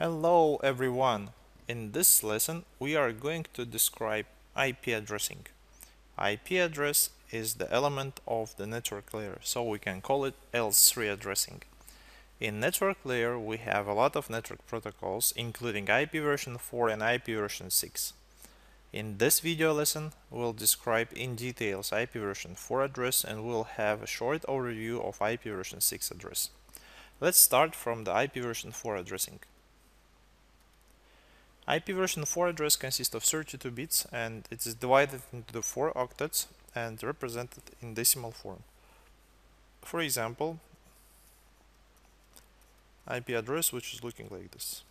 Hello everyone! In this lesson we are going to describe IP addressing. IP address is the element of the network layer, so we can call it L3 addressing. In network layer we have a lot of network protocols including IP version 4 and IP version 6. In this video lesson we'll describe in details IP version 4 address and we'll have a short overview of IP version 6 address. Let's start from the IP version 4 addressing. IP version 4 address consists of 32 bits and it is divided into the 4 octets and represented in decimal form. For example, IP address which is looking like this.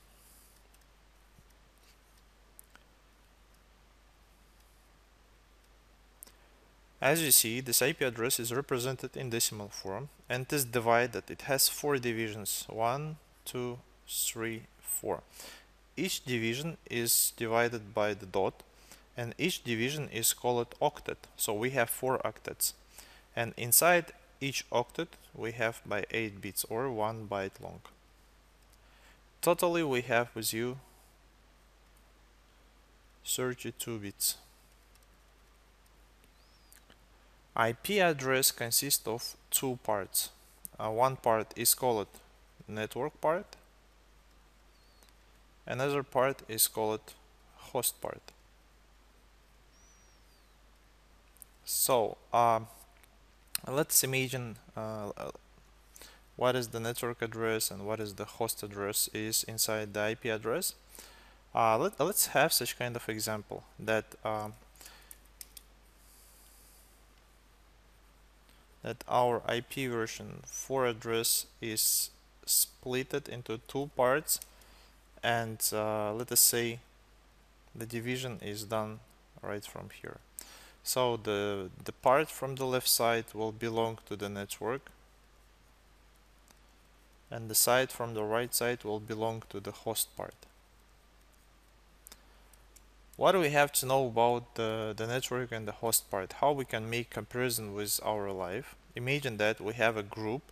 As you see, this IP address is represented in decimal form and is divided. It has four divisions, one, two, three, four. Each division is divided by the dot and each division is called octet. So we have four octets. And inside each octet we have by 8 bits or 1 byte long. Totally we have with you 32 bits. IP address consists of two parts. Uh, one part is called network part Another part is called host part. So uh, let's imagine uh, what is the network address and what is the host address is inside the IP address. Uh, let, us have such kind of example that um, that our IP version 4 address is splitted into two parts and uh, let us say the division is done right from here. So the the part from the left side will belong to the network. And the side from the right side will belong to the host part. What do we have to know about the, the network and the host part how we can make comparison with our life. Imagine that we have a group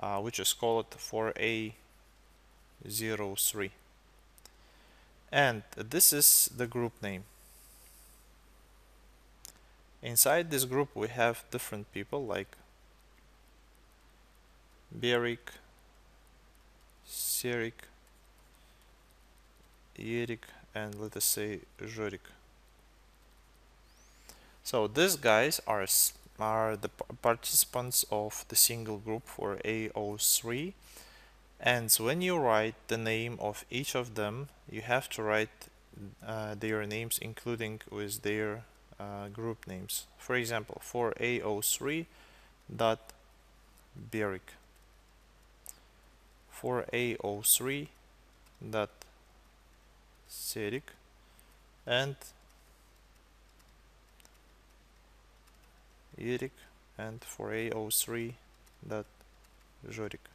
uh, which is called 4a03 and this is the group name inside this group we have different people like Berik, Serik, Erik and let us say Jorik. So these guys are are the participants of the single group for A03 and when you write the name of each of them you have to write uh, their names including with their uh, group names. For example for A03 dot Berik for A03 dot Serik and Erik and for A03 dot Jorik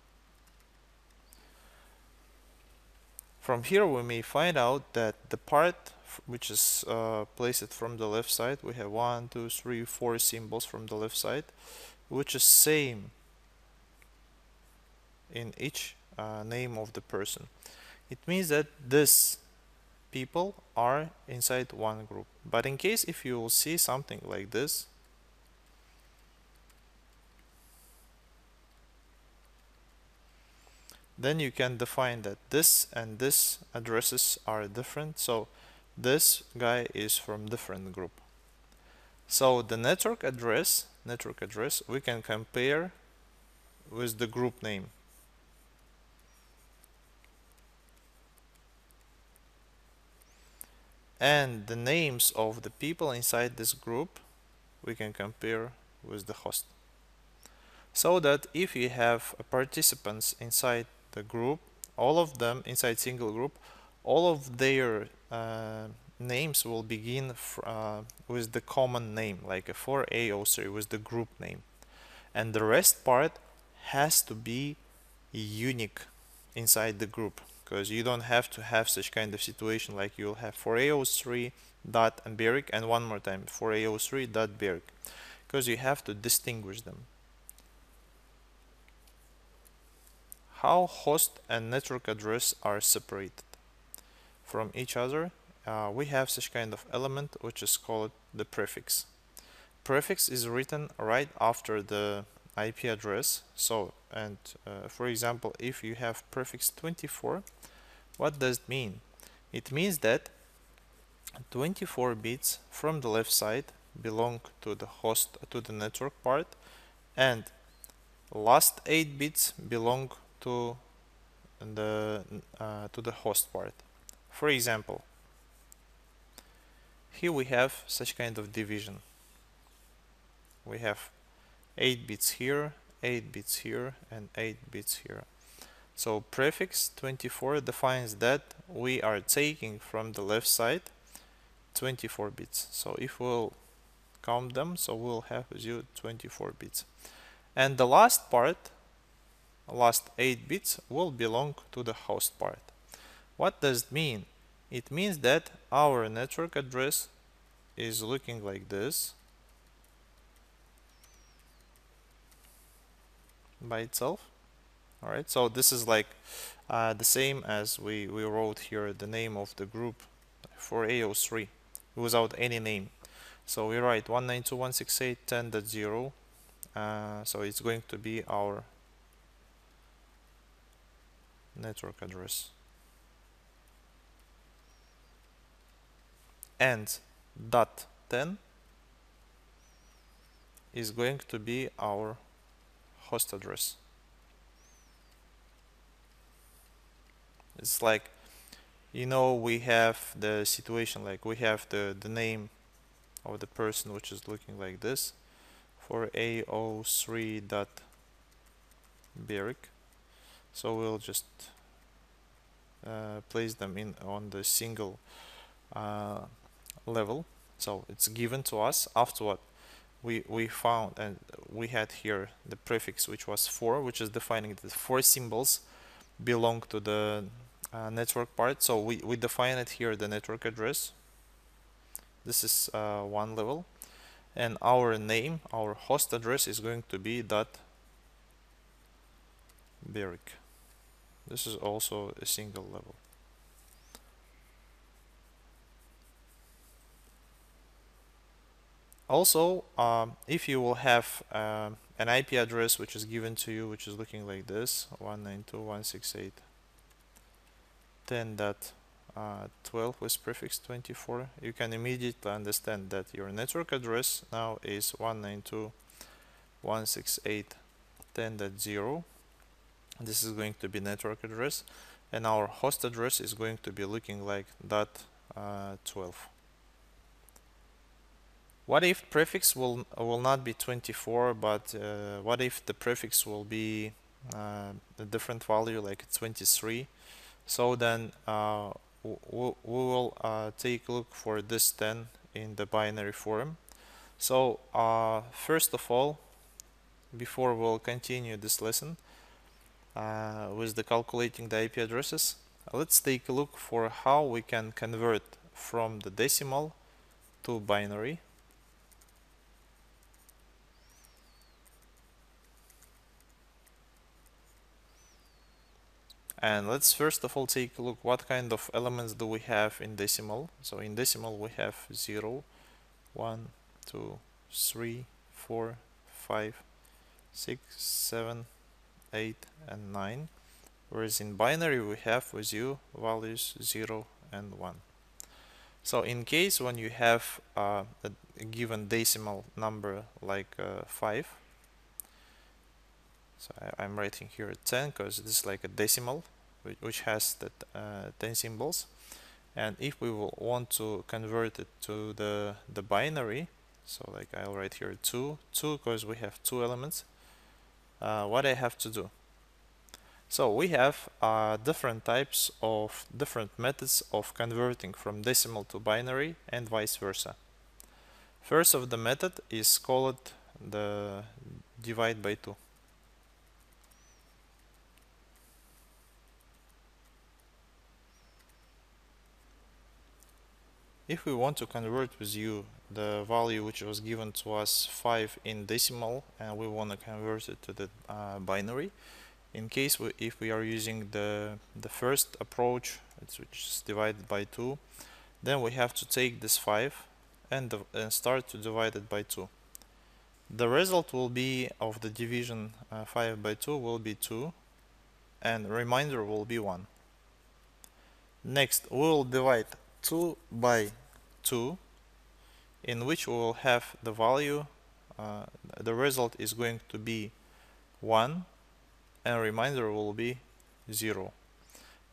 From here we may find out that the part which is uh, placed from the left side, we have one, two, three, four symbols from the left side, which is same in each uh, name of the person. It means that this people are inside one group. But in case if you will see something like this, then you can define that this and this addresses are different. So this guy is from different group. So the network address network address we can compare with the group name. And the names of the people inside this group we can compare with the host. So that if you have participants inside the group, all of them inside single group, all of their uh, names will begin uh, with the common name, like a 4A03 with the group name. And the rest part has to be unique inside the group because you don't have to have such kind of situation like you'll have 4A03 dot and and one more time 4A03 dot because you have to distinguish them. How host and network address are separated from each other. Uh, we have such kind of element which is called the prefix. Prefix is written right after the IP address. So and uh, for example if you have prefix 24 what does it mean? It means that 24 bits from the left side belong to the host to the network part and last 8 bits belong to the uh, to the host part. For example here we have such kind of division. We have 8 bits here 8 bits here and 8 bits here. So prefix 24 defines that we are taking from the left side 24 bits. So if we'll count them so we'll have 0 24 bits. And the last part last 8 bits will belong to the host part. What does it mean? It means that our network address is looking like this by itself. All right so this is like uh, the same as we we wrote here the name of the group for AO3 without any name. So we write 192.168.10.0 uh, so it's going to be our network address. And dot 10 is going to be our host address. It's like you know we have the situation like we have the the name of the person which is looking like this for AO3 dot Berik so we'll just uh, place them in on the single uh, level. So it's given to us. After what we we found and we had here the prefix which was 4 which is defining the four symbols belong to the uh, network part. So we, we define it here the network address. This is uh, one level. And our name our host address is going to be dot Berik this is also a single level. Also um, if you will have uh, an IP address which is given to you which is looking like this 192.168.10.12 uh, with prefix 24 you can immediately understand that your network address now is 192.168.10.0 this is going to be network address and our host address is going to be looking like dot uh, 12 what if prefix will will not be 24 but uh, what if the prefix will be uh, a different value like 23 so then uh, we will uh, take a look for this 10 in the binary form. So uh, first of all before we'll continue this lesson uh, with the calculating the IP addresses. Let's take a look for how we can convert from the decimal to binary. And let's first of all take a look what kind of elements do we have in decimal. So in decimal we have 0 1 2 3 4 5 6 7 8 and 9 whereas in binary we have with you values 0 and 1 so in case when you have uh, a given decimal number like uh, 5 so I, am writing here 10 because this is like a decimal which has the uh, 10 symbols. And if we will want to convert it to the the binary so like I'll write here 2 2 because we have two elements uh, what I have to do. So we have uh, different types of different methods of converting from decimal to binary and vice versa. First of the method is called the divide by 2 if we want to convert with you the value which was given to us 5 in decimal and we want to convert it to the uh, binary in case we, if we are using the the first approach which is divided by 2 then we have to take this 5 and, and start to divide it by 2 the result will be of the division uh, 5 by 2 will be 2 and remainder will be 1 next we will divide 2 by 2 in which we will have the value uh, the result is going to be 1 and remainder will be 0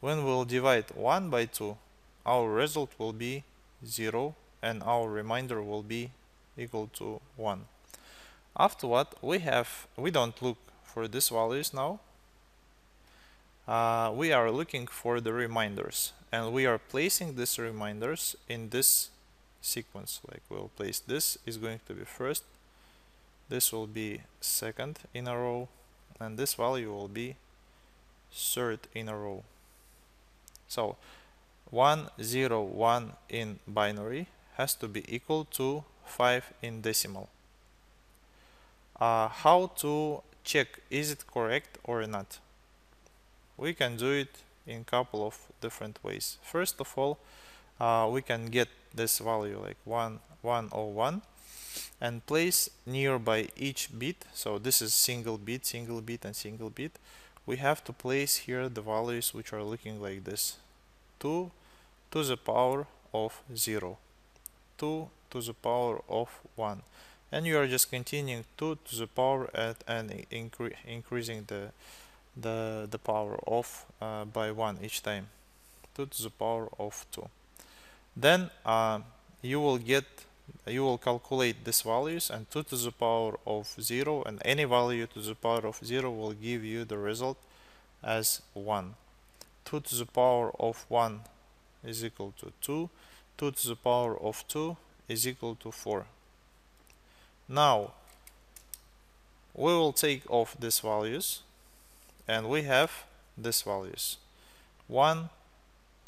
when we'll divide 1 by 2 our result will be 0 and our remainder will be equal to 1 after what we have we don't look for these values now uh, we are looking for the reminders and we are placing these reminders in this sequence. Like we'll place this is going to be first this will be second in a row and this value will be third in a row. So 1 0 1 in binary has to be equal to 5 in decimal. Uh, how to check is it correct or not we can do it in couple of different ways. First of all uh, we can get this value like 1 101 and place nearby each bit. So this is single bit single bit and single bit. We have to place here the values which are looking like this. 2 to the power of 0 2 to the power of 1 and you are just continuing 2 to the power at and incre increasing the the the power of uh, by 1 each time. 2 to the power of 2 then uh, you will get you will calculate these values and 2 to the power of 0 and any value to the power of 0 will give you the result as 1 2 to the power of 1 is equal to 2 2 to the power of 2 is equal to 4 now we will take off these values and we have these values. 1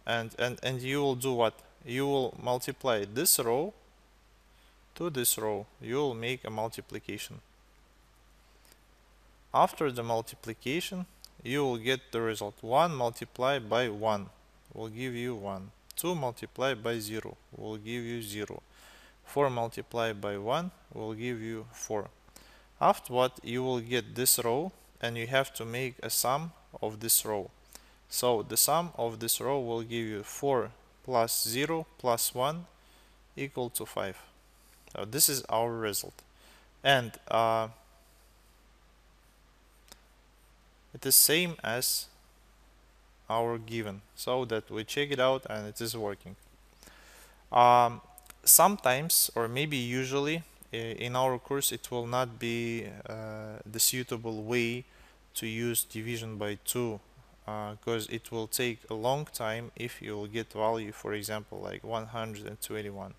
and and and you will do what? You will multiply this row to this row. You will make a multiplication. After the multiplication you will get the result. 1 multiplied by 1 will give you 1 2 multiplied by 0 will give you 0 4 multiplied by 1 will give you 4 after what you will get this row and you have to make a sum of this row. So the sum of this row will give you 4 plus 0 plus 1 equal to 5 so this is our result. And uh, it is same as our given. So that we check it out and it is working. Um, sometimes or maybe usually in our course it will not be uh, the suitable way to use division by 2 because uh, it will take a long time if you will get value for example like 121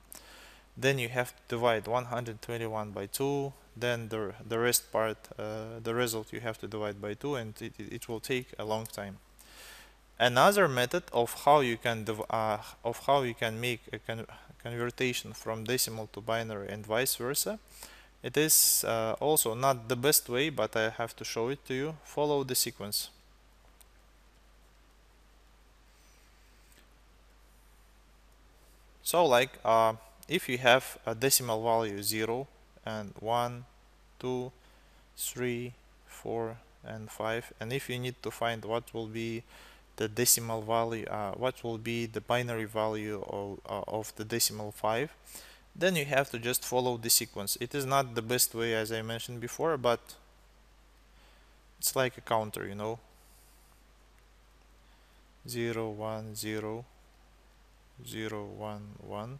then you have to divide 121 by 2 then the, the rest part uh, the result you have to divide by 2 and it, it will take a long time. Another method of how you can uh, of how you can make a con conversion from decimal to binary and vice versa it is uh, also not the best way but I have to show it to you. Follow the sequence. So like uh, if you have a decimal value 0 and 1 2 3 4 and 5 and if you need to find what will be the decimal value uh, what will be the binary value of, uh, of the decimal 5 then you have to just follow the sequence. It is not the best way as I mentioned before but it's like a counter you know? 0 1 0 0 1 1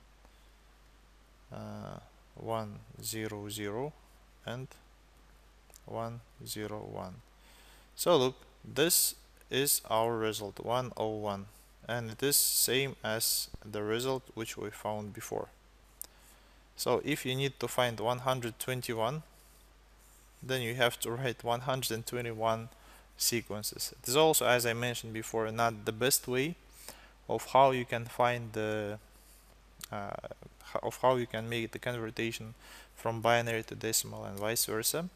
uh, 1 0 0 and 1 0 1 so look this is our result 101 and it is same as the result which we found before so if you need to find 121 then you have to write 121 sequences. It is also as I mentioned before not the best way of how you can find the uh, of how you can make the conversion from binary to decimal and vice versa.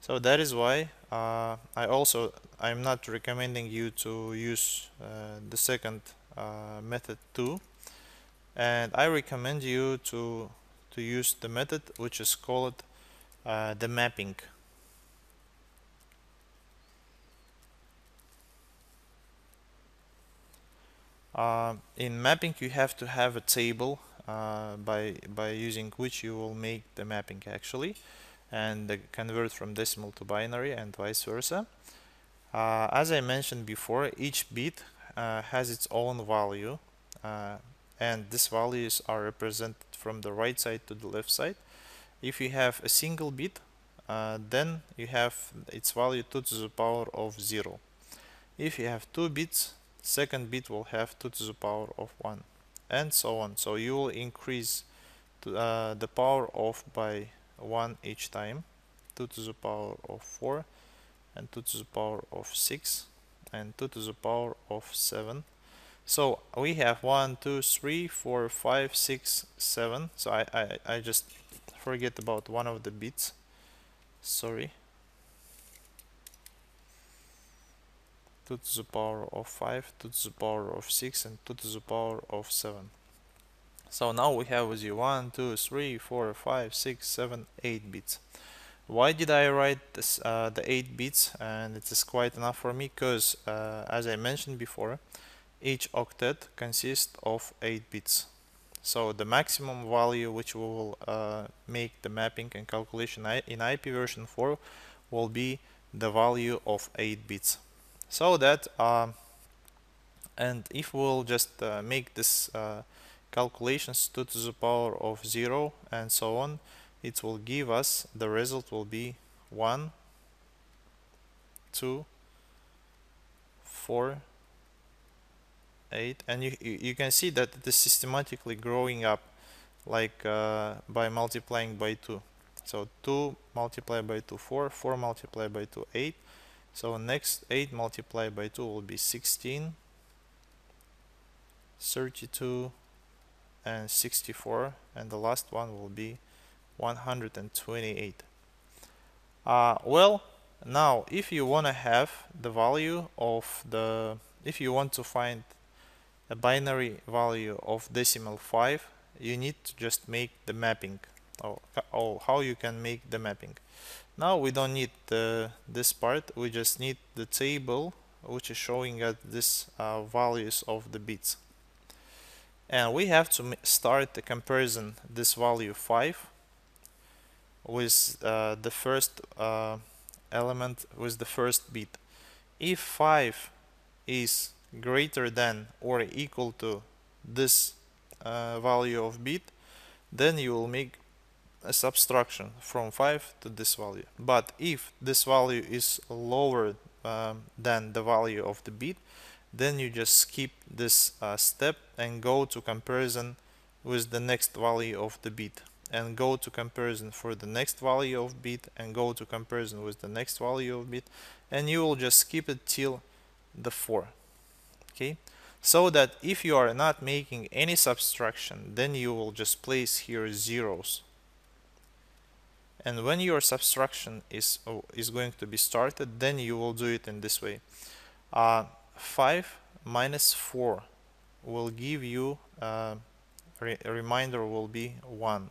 So that is why uh, I also I'm not recommending you to use uh, the second uh, method too. And I recommend you to to use the method which is called uh, the mapping. Uh, in mapping you have to have a table uh, by by using which you will make the mapping actually and convert from decimal to binary and vice versa. Uh, as I mentioned before each bit uh, has its own value uh, and these values are represented from the right side to the left side. If you have a single bit uh, then you have its value 2 to the power of 0 if you have two bits second bit will have 2 to the power of 1 and so on. So you will increase to, uh, the power of by 1 each time 2 to the power of 4 and 2 to the power of 6 and 2 to the power of 7 so we have 1 2 3 4 5 6 7 so I, I, I just forget about one of the bits sorry 2 to the power of 5, 2 to the power of 6 and 2 to the power of 7. So now we have you 1, 2, 3, 4, 5, 6, 7, 8 bits. Why did I write this, uh, the 8 bits and it is quite enough for me because uh, as I mentioned before each octet consists of 8 bits. So the maximum value which we will uh, make the mapping and calculation in IP version 4 will be the value of 8 bits so that uh, and if we'll just uh, make this uh, calculations 2 to the power of 0 and so on it will give us the result will be 1 2 4 8 and you you can see that it is systematically growing up like uh, by multiplying by 2 so 2 multiplied by 2 4 4 multiplied by 2 8 so next 8 multiplied by 2 will be 16, 32 and 64 and the last one will be 128. Uh, well now if you want to have the value of the if you want to find a binary value of decimal 5 you need to just make the mapping or, oh how you can make the mapping now we don't need the, this part, we just need the table which is showing us these uh, values of the bits. And we have to start the comparison this value 5 with uh, the first uh, element with the first bit. If 5 is greater than or equal to this uh, value of bit, then you will make a subtraction from 5 to this value. But if this value is lower um, than the value of the bit, then you just skip this uh, step and go to comparison with the next value of the bit. And go to comparison for the next value of bit and go to comparison with the next value of bit. And you will just skip it till the 4 okay so that if you are not making any subtraction then you will just place here zeros. And when your subtraction is oh, is going to be started then you will do it in this way. Uh, 5 minus 4 will give you uh, re a reminder will be 1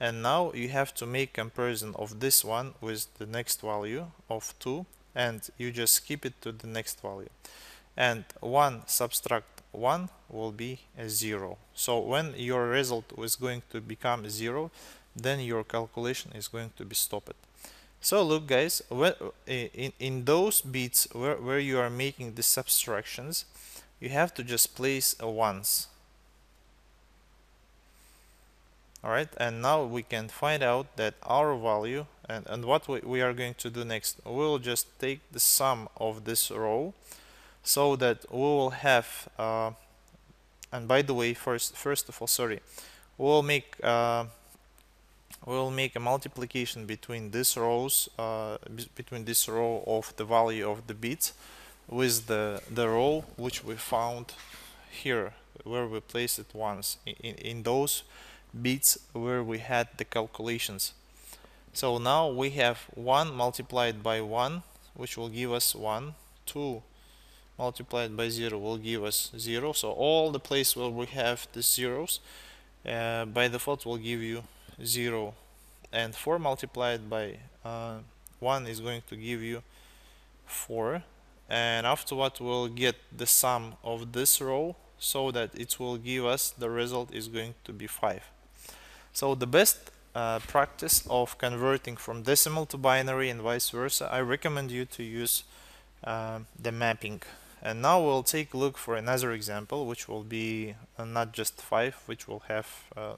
and now you have to make comparison of this one with the next value of 2 and you just skip it to the next value and 1 subtract 1 will be a 0 so when your result is going to become 0 then your calculation is going to be stopped. So look guys, in, in those bits where, where you are making the subtractions, you have to just place a ones. Alright, and now we can find out that our value, and, and what we, we are going to do next, we'll just take the sum of this row, so that we will have, uh, and by the way, first, first of all, sorry, we'll make uh, we'll make a multiplication between these rows uh, between this row of the value of the bits with the the row which we found here where we placed it once in, in those bits where we had the calculations. So now we have 1 multiplied by 1 which will give us 1 2 multiplied by 0 will give us 0 so all the place where we have the zeros uh, by default will give you 0 and 4 multiplied by uh, 1 is going to give you 4 and afterward we'll get the sum of this row so that it will give us the result is going to be 5 so the best uh, practice of converting from decimal to binary and vice versa I recommend you to use uh, the mapping and now we'll take a look for another example which will be uh, not just 5 which will have uh,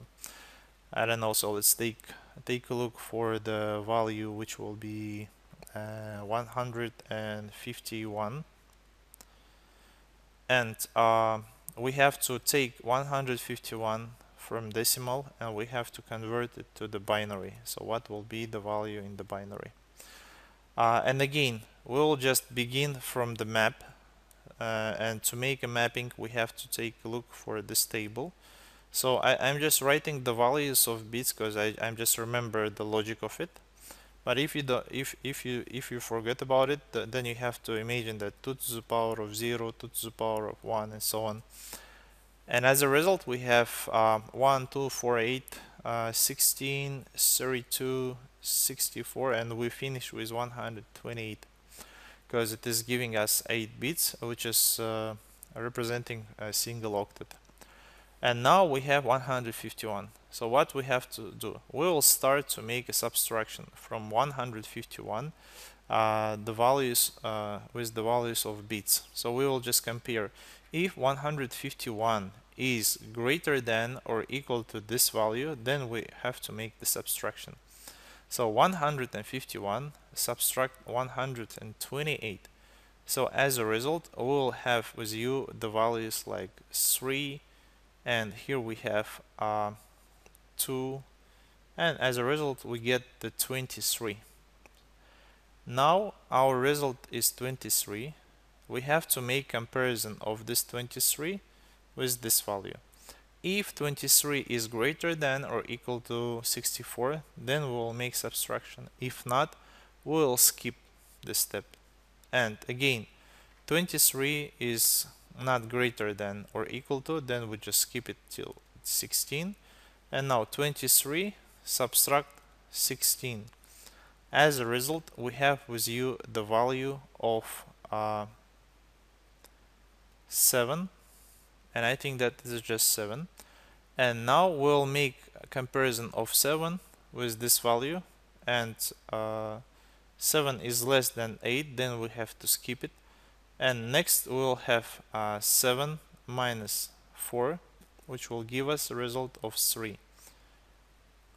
I don't know so let's take take a look for the value which will be uh, 151 and uh, we have to take 151 from decimal and we have to convert it to the binary. So what will be the value in the binary? Uh, and again we'll just begin from the map uh, and to make a mapping we have to take a look for this table. So I, am just writing the values of bits because I, I'm just remember the logic of it. But if you do, if if you if you forget about it, th then you have to imagine that 2 to the power of 0, 2 to the power of 1, and so on. And as a result, we have um, 1, 2, 4, 8, uh, 16, 32, 64, and we finish with 128 because it is giving us 8 bits, which is uh, representing a single octet. And now we have 151. So what we have to do, we will start to make a subtraction from 151 uh, the values uh, with the values of bits. So we will just compare if 151 is greater than or equal to this value, then we have to make the subtraction. So 151 subtract 128. So as a result, we will have with you the values like 3 and here we have uh, 2 and as a result we get the 23 now our result is 23 we have to make comparison of this 23 with this value. If 23 is greater than or equal to 64 then we will make subtraction. If not we will skip this step. And again 23 is not greater than or equal to then we just skip it till 16 and now 23 subtract 16 as a result we have with you the value of uh, 7 and I think that this is just 7 and now we'll make a comparison of 7 with this value and uh, 7 is less than 8 then we have to skip it. And next we'll have uh, 7 minus 4 which will give us a result of 3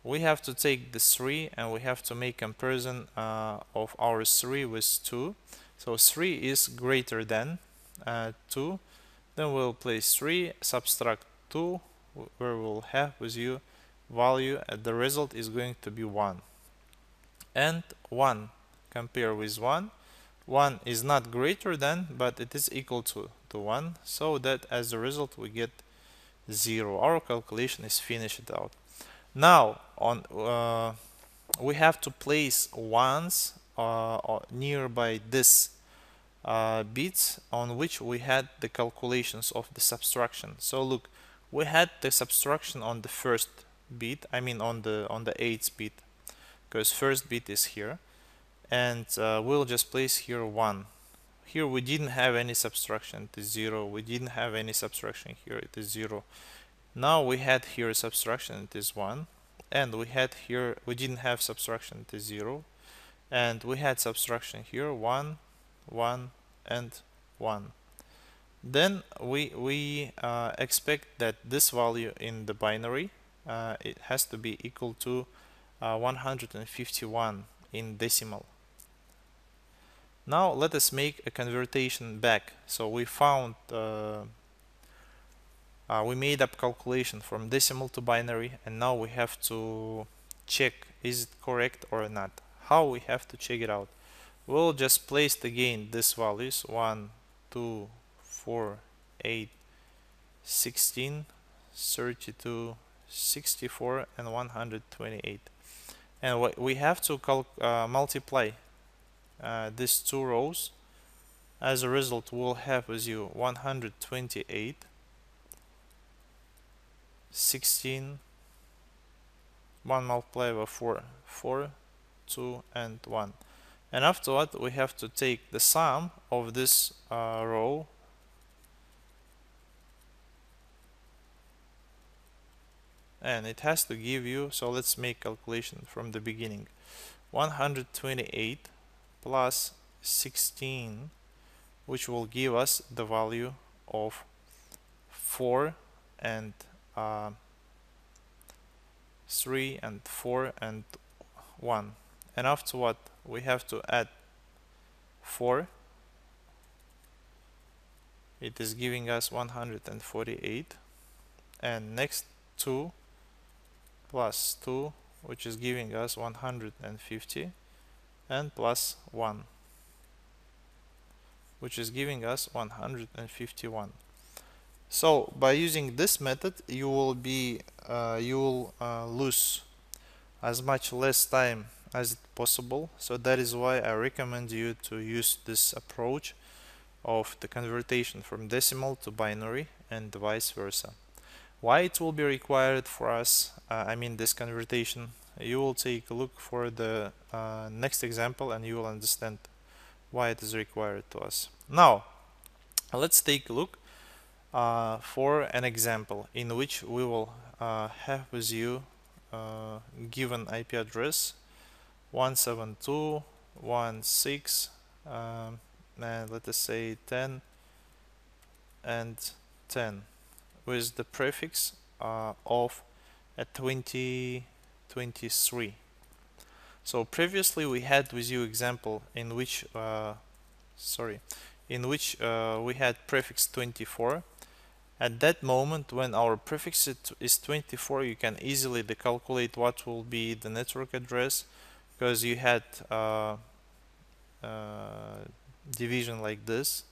we have to take the 3 and we have to make comparison uh, of our 3 with 2 so 3 is greater than uh, 2 then we'll place 3 subtract 2 where we'll have with you value and the result is going to be 1 and 1 compare with 1 1 is not greater than but it is equal to, to 1 so that as a result we get 0 our calculation is finished out. Now on uh, we have to place ones uh, nearby this uh, bits on which we had the calculations of the subtraction. So look we had the subtraction on the first bit I mean on the on the 8th bit because first bit is here and uh, we'll just place here 1 here we didn't have any subtraction it is 0 we didn't have any subtraction here it is 0 now we had here subtraction it is 1 and we had here we didn't have subtraction it is 0 and we had subtraction here 1 1 and 1 then we we uh, expect that this value in the binary uh, it has to be equal to uh, 151 in decimal now let us make a conversion back. So we found, uh, uh, we made up calculation from decimal to binary and now we have to check is it correct or not. How we have to check it out? We'll just place again these values 1, 2, 4, 8, 16, 32, 64 and 128 and we have to uh, multiply uh, these two rows. As a result we'll have with you 128 16 1 multiplied by 4 4 2 and 1 and after that we have to take the sum of this uh, row and it has to give you so let's make calculation from the beginning. 128 plus 16 which will give us the value of 4 and uh, 3 and 4 and 1 and after what we have to add 4 it is giving us 148 and next 2 plus 2 which is giving us 150 and plus 1 which is giving us 151 so by using this method you will be uh, you will uh, lose as much less time as possible. So that is why I recommend you to use this approach of the conversion from decimal to binary and vice versa. Why it will be required for us uh, I mean this conversion you will take a look for the uh, next example and you will understand why it is required to us. Now let's take a look uh, for an example in which we will uh, have with you uh, given IP address 172.1.6 um, and let us say 10 and 10 with the prefix uh, of a 2023. So previously we had with you example in which uh, sorry in which uh, we had prefix 24 at that moment when our prefix is 24 you can easily calculate what will be the network address because you had uh, uh, division like this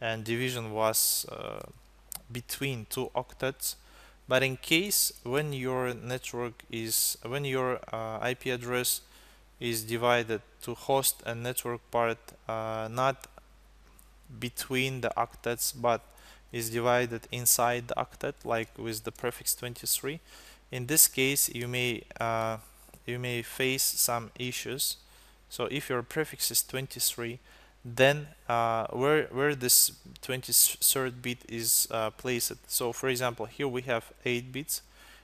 and division was uh, between two octets but in case when your network is when your uh, IP address is divided to host and network part uh, not between the octets but is divided inside the octet like with the prefix 23 in this case you may uh, you may face some issues. So if your prefix is 23 then uh, where where this 23rd bit is uh, placed. So for example here we have 8 bits.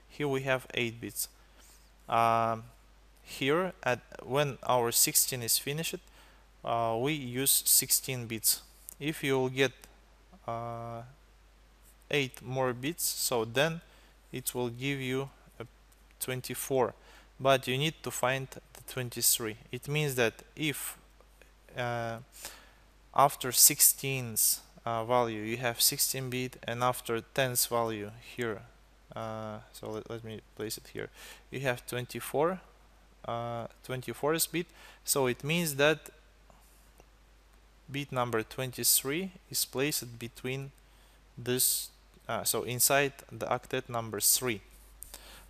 Here we have 8 bits. Um, here at when our 16 is finished uh, we use 16 bits. If you will get uh, 8 more bits so then it will give you a 24 but you need to find the 23 it means that if uh, after 16's uh, value. You have 16 bit and after 10's value here. Uh, so let, let, me place it here. You have 24 24's uh, bit. So it means that bit number 23 is placed between this uh, so inside the octet number 3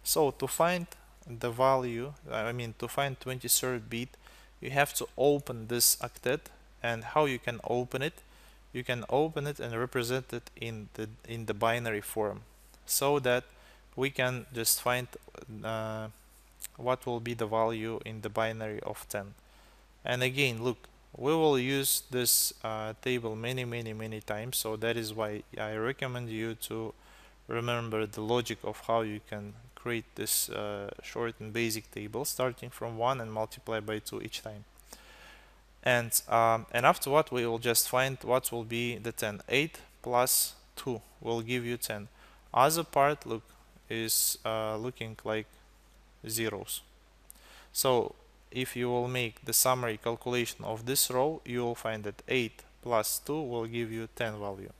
so to find the value I mean to find 23rd bit you have to open this octet and how you can open it? You can open it and represent it in the in the binary form so that we can just find uh, what will be the value in the binary of 10 and again look we will use this uh, table many many many times so that is why I recommend you to remember the logic of how you can create this uh, short and basic table starting from 1 and multiply by 2 each time. And um, and after what we will just find what will be the 10 8 plus 2 will give you 10 other part look is uh, looking like zeros. So if you will make the summary calculation of this row, you will find that 8 plus 2 will give you 10 value.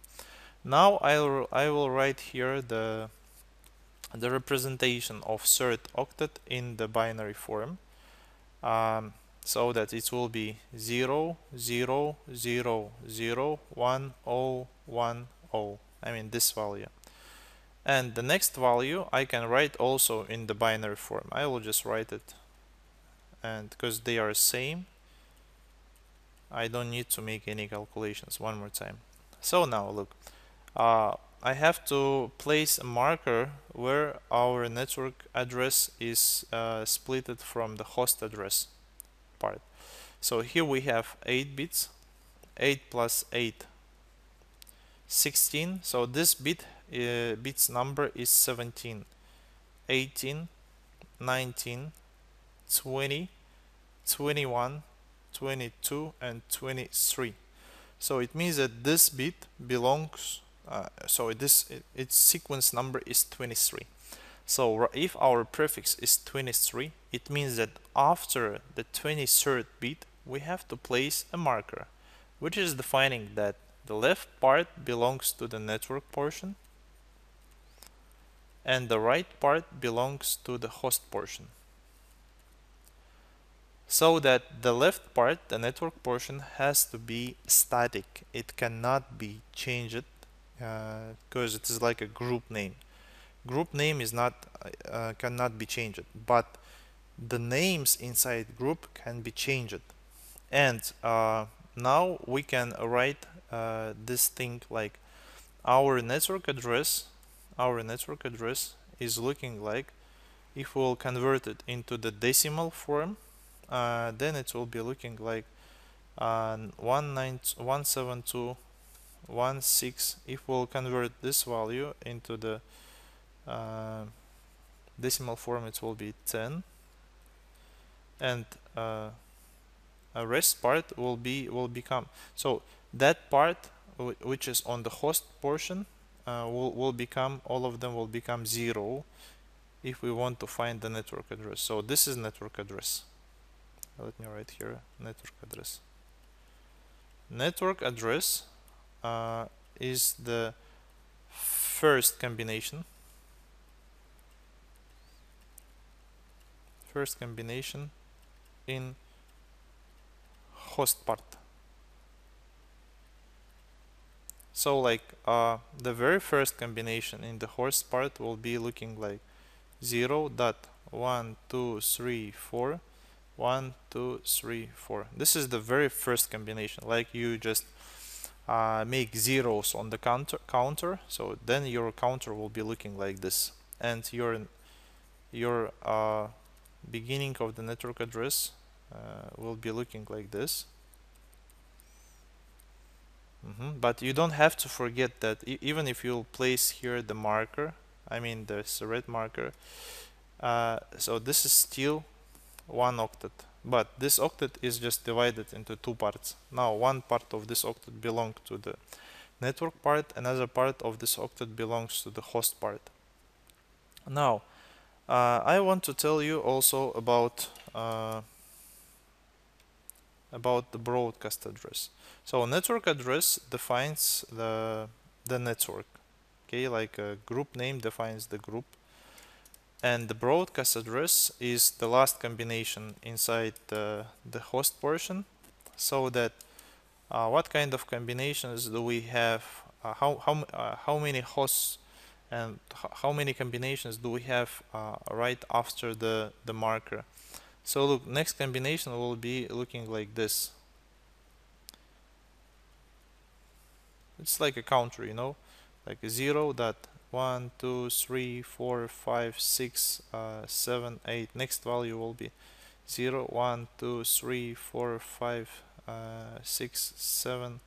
Now I'll, I will write here the, the representation of third octet in the binary form. Um, so that it will be 0, 0, 0, 0, 1, 0, 1, 0. I mean this value. And the next value I can write also in the binary form. I will just write it and because they are same I don't need to make any calculations one more time so now look uh, I have to place a marker where our network address is uh, splitted from the host address part. So here we have 8 bits 8 plus 8 16 so this bit uh, bits number is 17 18 19 20 21 22 and 23 so it means that this bit belongs uh, so this it, its sequence number is 23 so if our prefix is 23 it means that after the 23rd bit we have to place a marker which is defining that the left part belongs to the network portion and the right part belongs to the host portion. So that the left part, the network portion, has to be static. It cannot be changed because uh, it is like a group name. Group name is not uh, cannot be changed, but the names inside group can be changed. And uh, now we can write uh, this thing like our network address our network address is looking like if we'll convert it into the decimal form uh, then it will be looking like uh, 172.16 if we'll convert this value into the uh, decimal form it will be 10 and uh, a rest part will be will become so that part which is on the host portion uh, will, will become all of them will become zero if we want to find the network address. So this is network address. Let me write here network address. Network address uh, is the first combination. First combination in host part. So like uh, the very first combination in the host part will be looking like 0 dot 1, 2, 3, 4, 1, 2, 3, 4. This is the very first combination, like you just uh, make zeros on the counter, counter, so then your counter will be looking like this. And your, your uh, beginning of the network address uh, will be looking like this. Mm -hmm. But you don't have to forget that e even if you place here the marker, I mean this red marker, uh, so this is still one octet. But this octet is just divided into two parts. Now one part of this octet belongs to the network part, another part of this octet belongs to the host part. Now, uh, I want to tell you also about uh, about the broadcast address. So network address defines the the network. Okay, like a group name defines the group. And the broadcast address is the last combination inside the, the host portion. So that uh, what kind of combinations do we have? Uh, how how uh, how many hosts and how many combinations do we have uh, right after the the marker? So look, next combination will be looking like this. It's like a counter, you know, like a 0 dot 1, 2, 3, 4, 5, 6, uh, 7, 8. Next value will be 0, 1, 2, 3, 4, 5, uh, 6, 7,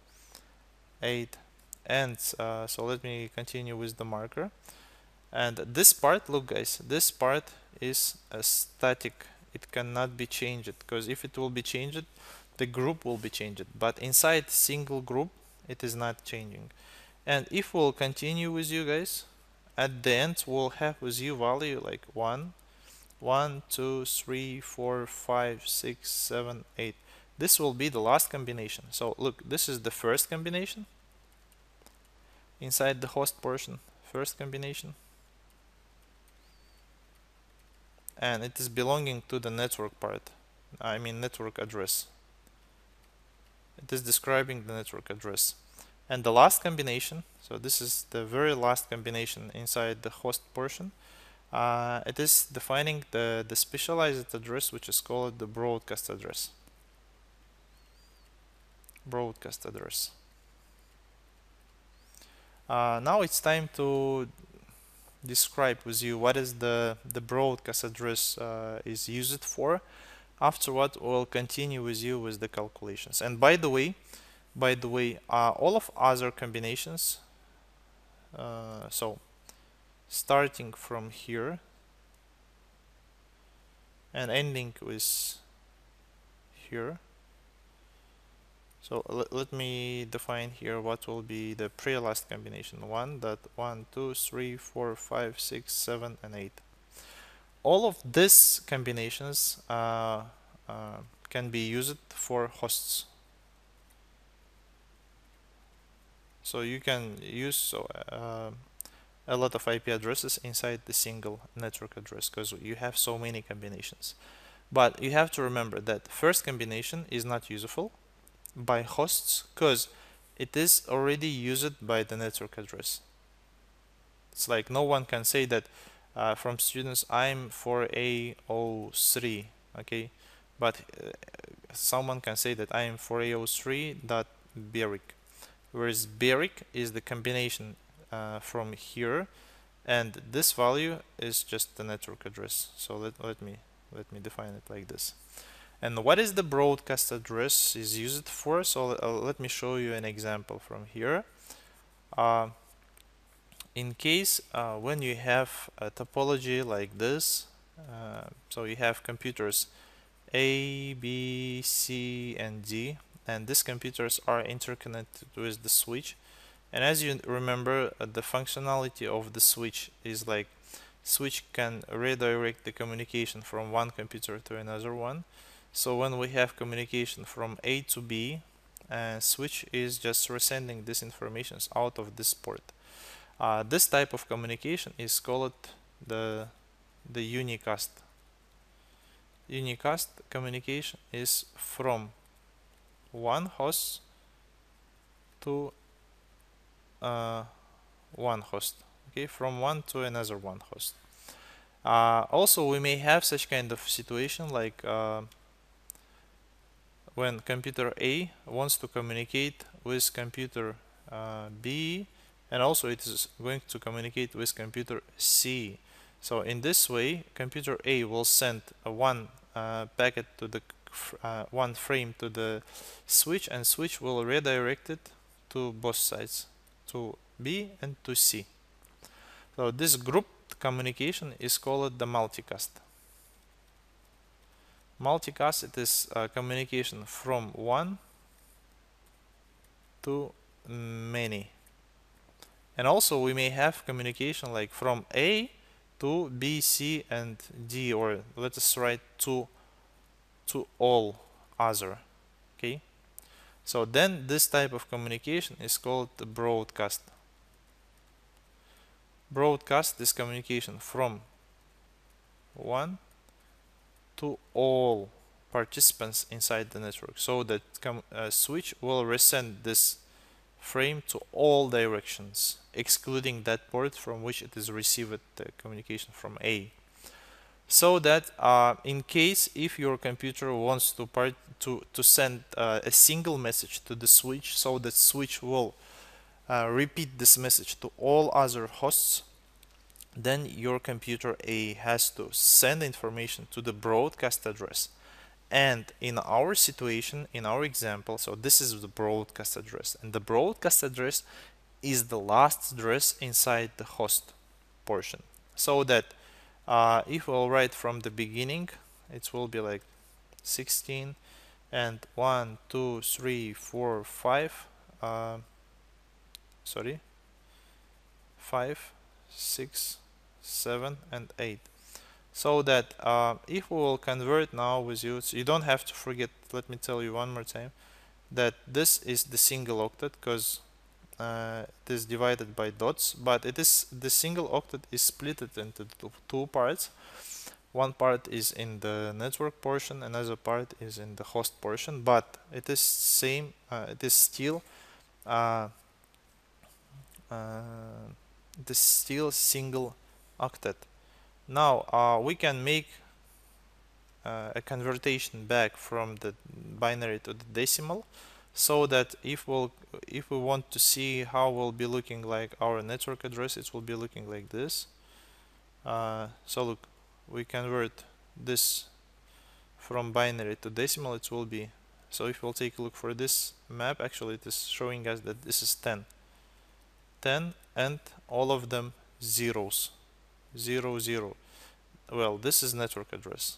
8. And uh, so let me continue with the marker. And this part, look guys, this part is a static it cannot be changed because if it will be changed the group will be changed but inside single group it is not changing and if we'll continue with you guys at the end we'll have with you value like 1 1 2 3 4 5 6 7 8 this will be the last combination. So look this is the first combination. Inside the host portion first combination. And it is belonging to the network part. I mean network address. It is describing the network address and the last combination so this is the very last combination inside the host portion uh, it is defining the, the specialized address which is called the broadcast address. Broadcast address. Uh, now it's time to describe with you what is the the broadcast address uh, is used for. After what we'll continue with you with the calculations. And by the way by the way uh, all of other combinations uh, so starting from here and ending with here. So let, let me define here what will be the pre-last combination 1 dot 1 2 3 4 5 6 7 and 8 all of these combinations uh, uh, can be used for hosts so you can use uh, a lot of IP addresses inside the single network address because you have so many combinations. But you have to remember that first combination is not useful by hosts because it is already used by the network address. It's like no one can say that uh, from students I'm for A03, okay, but uh, someone can say that I am for A03 dot Berik, whereas Berik is the combination uh, from here and this value is just the network address. So let, let me let me define it like this. And what is the broadcast address is used for? So uh, let me show you an example from here. Uh, in case uh, when you have a topology like this uh, so you have computers A, B, C and D and these computers are interconnected with the switch. And as you remember uh, the functionality of the switch is like switch can redirect the communication from one computer to another one. So when we have communication from A to B uh, switch is just resending this information out of this port. Uh, this type of communication is called the the unicast. Unicast communication is from one host to uh, one host okay? From one to another one host. Uh, also we may have such kind of situation like uh, when computer A wants to communicate with computer uh, B and also it is going to communicate with computer C. So in this way computer A will send one uh, packet to the uh, one frame to the switch and switch will redirect it to both sides to B and to C. So this grouped communication is called the multicast. Multicast it is a communication from one to many. And also we may have communication like from A to B, C and D or let us write to to all other. Okay. So then this type of communication is called the broadcast. Broadcast this communication from one to all participants inside the network so that uh, switch will resend this frame to all directions excluding that port from which it is received the communication from A so that uh, in case if your computer wants to part to to send uh, a single message to the switch so that switch will uh, repeat this message to all other hosts then your computer A has to send information to the broadcast address. And in our situation in our example so this is the broadcast address. And the broadcast address is the last address inside the host portion. So that uh, if we'll write from the beginning it will be like 16 and 1 2 3 4 5 uh, sorry 5 6 7 and 8 so that uh, if we will convert now with you so you don't have to forget let me tell you one more time that this is the single octet because uh, it is divided by dots but it is the single octet is split into two parts. One part is in the network portion another part is in the host portion but it is same uh, it is still uh, uh, is still single octet. Now uh, we can make uh, a conversion back from the binary to the decimal so that if we'll if we want to see how will be looking like our network address it will be looking like this. Uh, so look we convert this from binary to decimal it will be. So if we'll take a look for this map actually it is showing us that this is 10 10 and all of them zeros. 0 0 well this is network address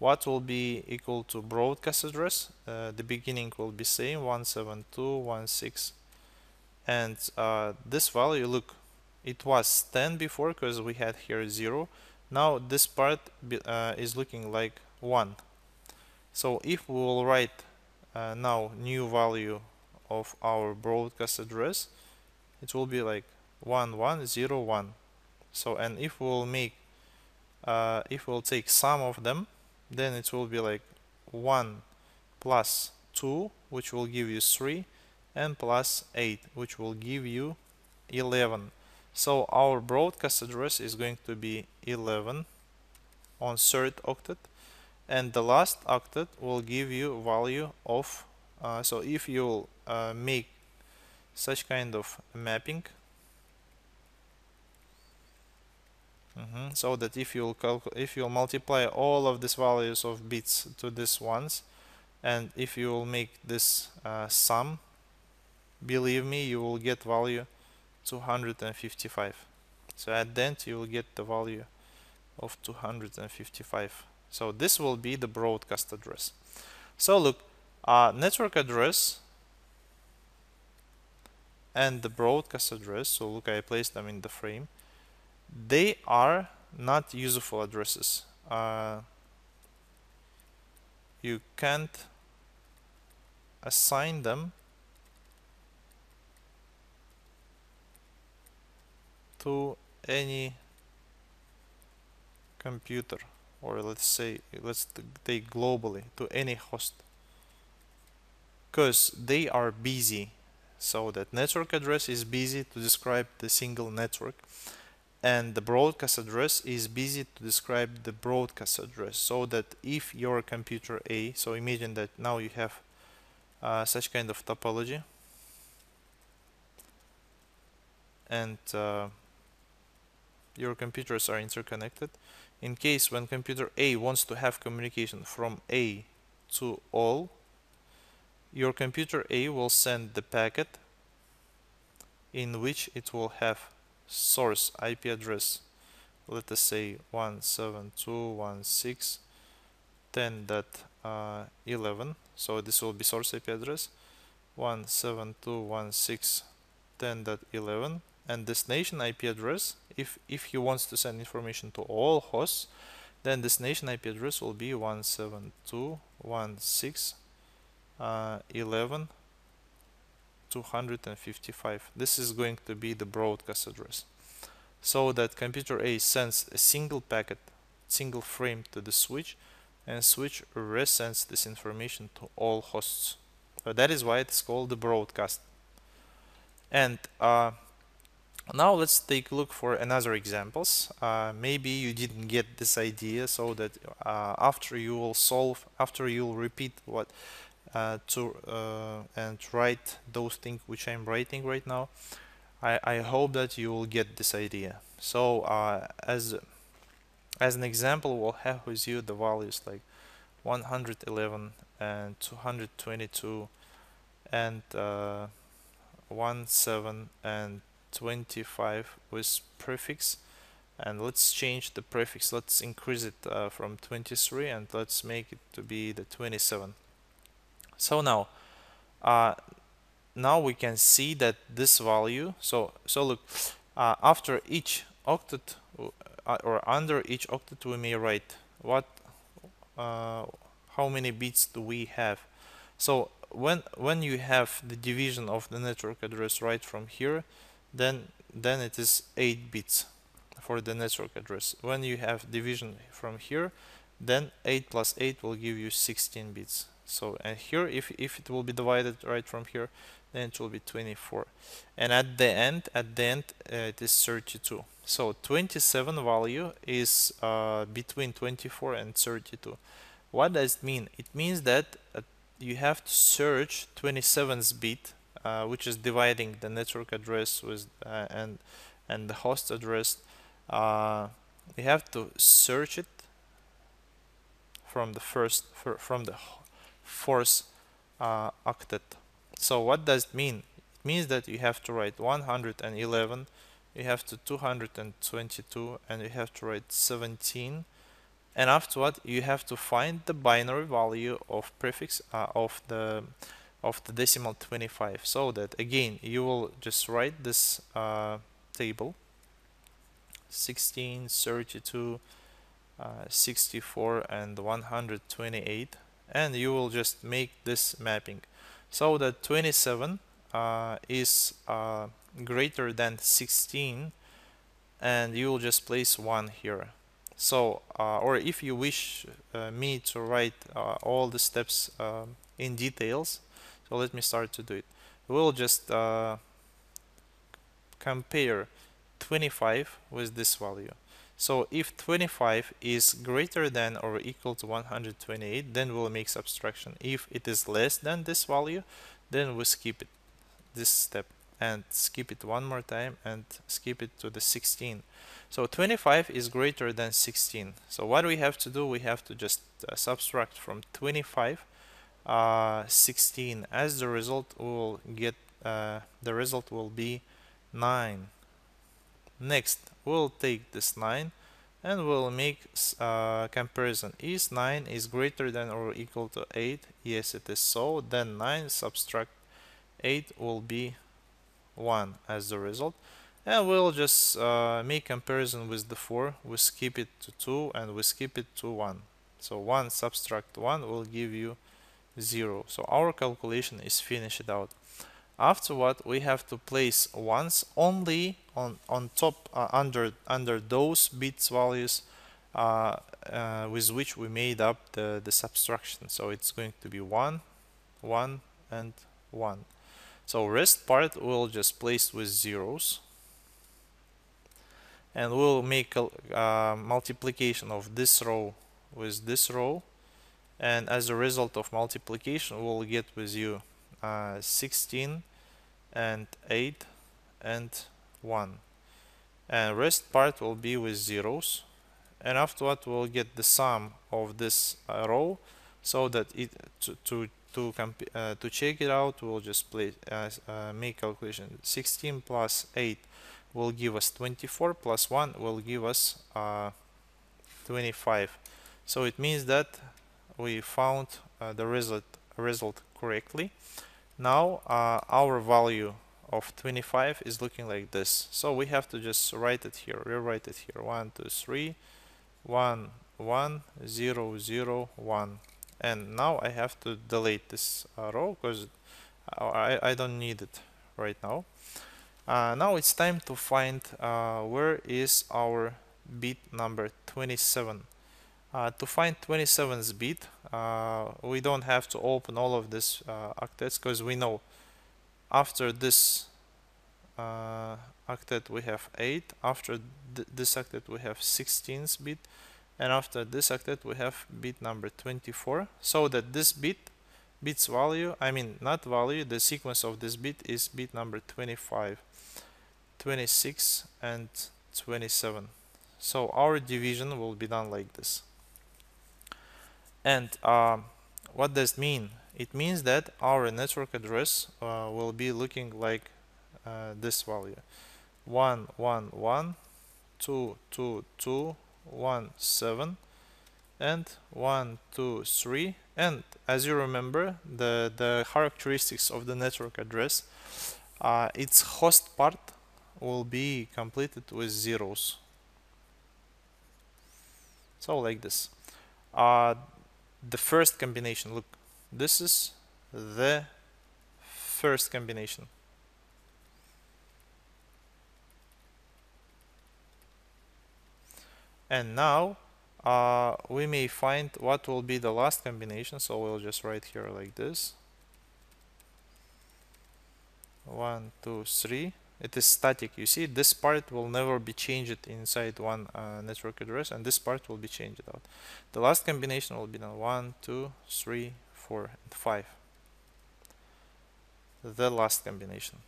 what will be equal to broadcast address? Uh, the beginning will be same 172.1.6 and uh, this value look it was 10 before because we had here 0 now this part uh, is looking like 1 so if we will write uh, now new value of our broadcast address it will be like 1101 so and if we'll make uh, if we'll take sum of them then it will be like 1 plus 2 which will give you 3 and plus 8 which will give you 11 so our broadcast address is going to be 11 on third octet and the last octet will give you value of uh, so if you uh, make such kind of mapping Mm -hmm. So that if you if you multiply all of these values of bits to these ones, and if you will make this uh, sum, believe me, you will get value 255. So at the end you will get the value of 255. So this will be the broadcast address. So look, uh, network address and the broadcast address. So look, I placed them in the frame they are not useful addresses. Uh, you can't assign them to any computer or let's say let's take globally to any host. Because they are busy. So that network address is busy to describe the single network and the broadcast address is busy to describe the broadcast address so that if your computer A so imagine that now you have uh, such kind of topology. And uh, your computers are interconnected. In case when computer A wants to have communication from A to all your computer A will send the packet in which it will have source IP address. Let us say 172.168.10.11 uh, so this will be source IP address. 172.168.10.11 and destination IP address. If if he wants to send information to all hosts then destination IP address will be 172.168.11 255 this is going to be the broadcast address. So that computer A sends a single packet single frame to the switch and switch resends this information to all hosts. That is why it's called the broadcast. And uh, now let's take a look for another examples. Uh, maybe you didn't get this idea so that uh, after you will solve after you'll repeat what uh, to uh, and write those things which I'm writing right now I, I hope that you will get this idea. So uh, as as an example we'll have with you the values like 111 and 222 and uh, 17 and 25 with prefix. And let's change the prefix. Let's increase it uh, from 23 and let's make it to be the 27 so now, uh, now we can see that this value. So so look, uh, after each octet uh, or under each octet, we may write what, uh, how many bits do we have. So when when you have the division of the network address right from here, then then it is eight bits for the network address. When you have division from here, then 8 plus 8 will give you 16 bits so and here if, if it will be divided right from here then it will be 24 and at the end at the end uh, it is 32 so 27 value is uh, between 24 and 32 what does it mean? It means that uh, you have to search 27th bit uh, which is dividing the network address with uh, and and the host address. Uh, we have to search it from the first from the fourth octet so what does it mean? It means that you have to write 111, you have to 222, and you have to write 17. And afterward, you have to find the binary value of prefix uh, of the of the decimal 25. So that again, you will just write this uh, table 16, 32, uh, 64, and 128, and you will just make this mapping. So the 27 uh, is uh, greater than 16 and you will just place 1 here. So, uh, or if you wish uh, me to write uh, all the steps um, in details, so let me start to do it. We'll just uh, compare 25 with this value. So if 25 is greater than or equal to 128, then we'll make subtraction. If it is less than this value, then we skip it, this step, and skip it one more time and skip it to the 16. So 25 is greater than 16. So what we have to do, we have to just uh, subtract from 25 uh, 16. As the result, will get uh, the result will be 9. Next, we'll take this 9 and we'll make uh, comparison. Is 9 is greater than or equal to 8? Yes, it is so. Then 9 subtract 8 will be 1 as the result. And we'll just uh, make comparison with the 4. We skip it to 2 and we skip it to 1. So 1 subtract 1 will give you 0. So our calculation is finished out. After what we have to place ones only on on top uh, under under those bits values uh, uh, with which we made up the the subtraction. So it's going to be one, one, and one. So rest part will just place with zeros, and we'll make a uh, multiplication of this row with this row, and as a result of multiplication, we'll get with you uh, 16 and 8 and 1 and rest part will be with zeros. And afterward we'll get the sum of this uh, row so that it to to to, uh, to check it out we'll just play uh, uh, make calculation. 16 plus 8 will give us 24 plus 1 will give us uh, 25 so it means that we found uh, the result result correctly now uh, our value of 25 is looking like this. So we have to just write it here, rewrite it here. 1, 2, 3, 1, 1, 0, 0, 1. And now I have to delete this uh, row because I, I don't need it right now. Uh, now it's time to find uh, where is our bit number 27. Uh, to find 27th bit, we don't have to open all of this uh, octets because we know after this uh, octet we have 8, after th this octet we have 16th bit, and after this octet we have bit number 24, so that this bit, bit's value, I mean not value, the sequence of this bit is bit number 25, 26, and 27. So our division will be done like this. And uh, what does it mean? It means that our network address uh, will be looking like uh, this value. 1 1 1 2 2 2 1 7 and 1 2 3 and as you remember the the characteristics of the network address uh, its host part will be completed with zeros. So like this. Uh, the first combination. Look this is the first combination. And now uh, we may find what will be the last combination. So we'll just write here like this. One two three it is static. You see this part will never be changed inside one uh, network address and this part will be changed out. The last combination will be now one two three four and five. The last combination.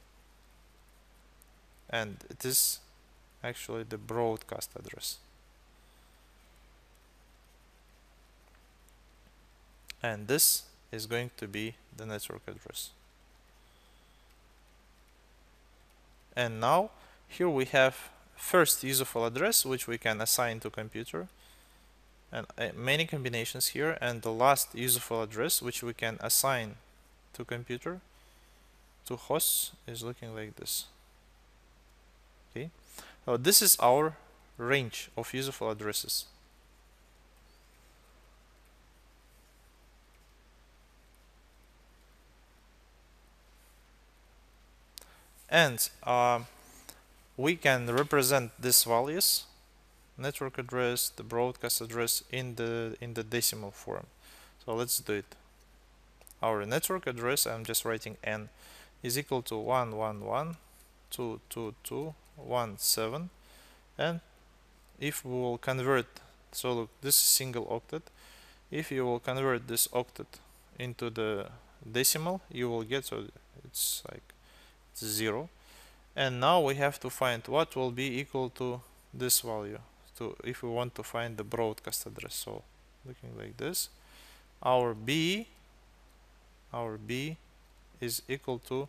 And it is actually the broadcast address. And this is going to be the network address and now here we have first useful address which we can assign to computer. And uh, many combinations here. And the last useful address which we can assign to computer to hosts is looking like this. Okay? So this is our range of useful addresses and uh, we can represent these values network address the broadcast address in the in the decimal form. So let's do it. Our network address I'm just writing n is equal to 111.222.17 and if we will convert so look this is single octet. If you will convert this octet into the decimal you will get so it's like 0 and now we have to find what will be equal to this value. To if we want to find the broadcast address so looking like this our b our b is equal to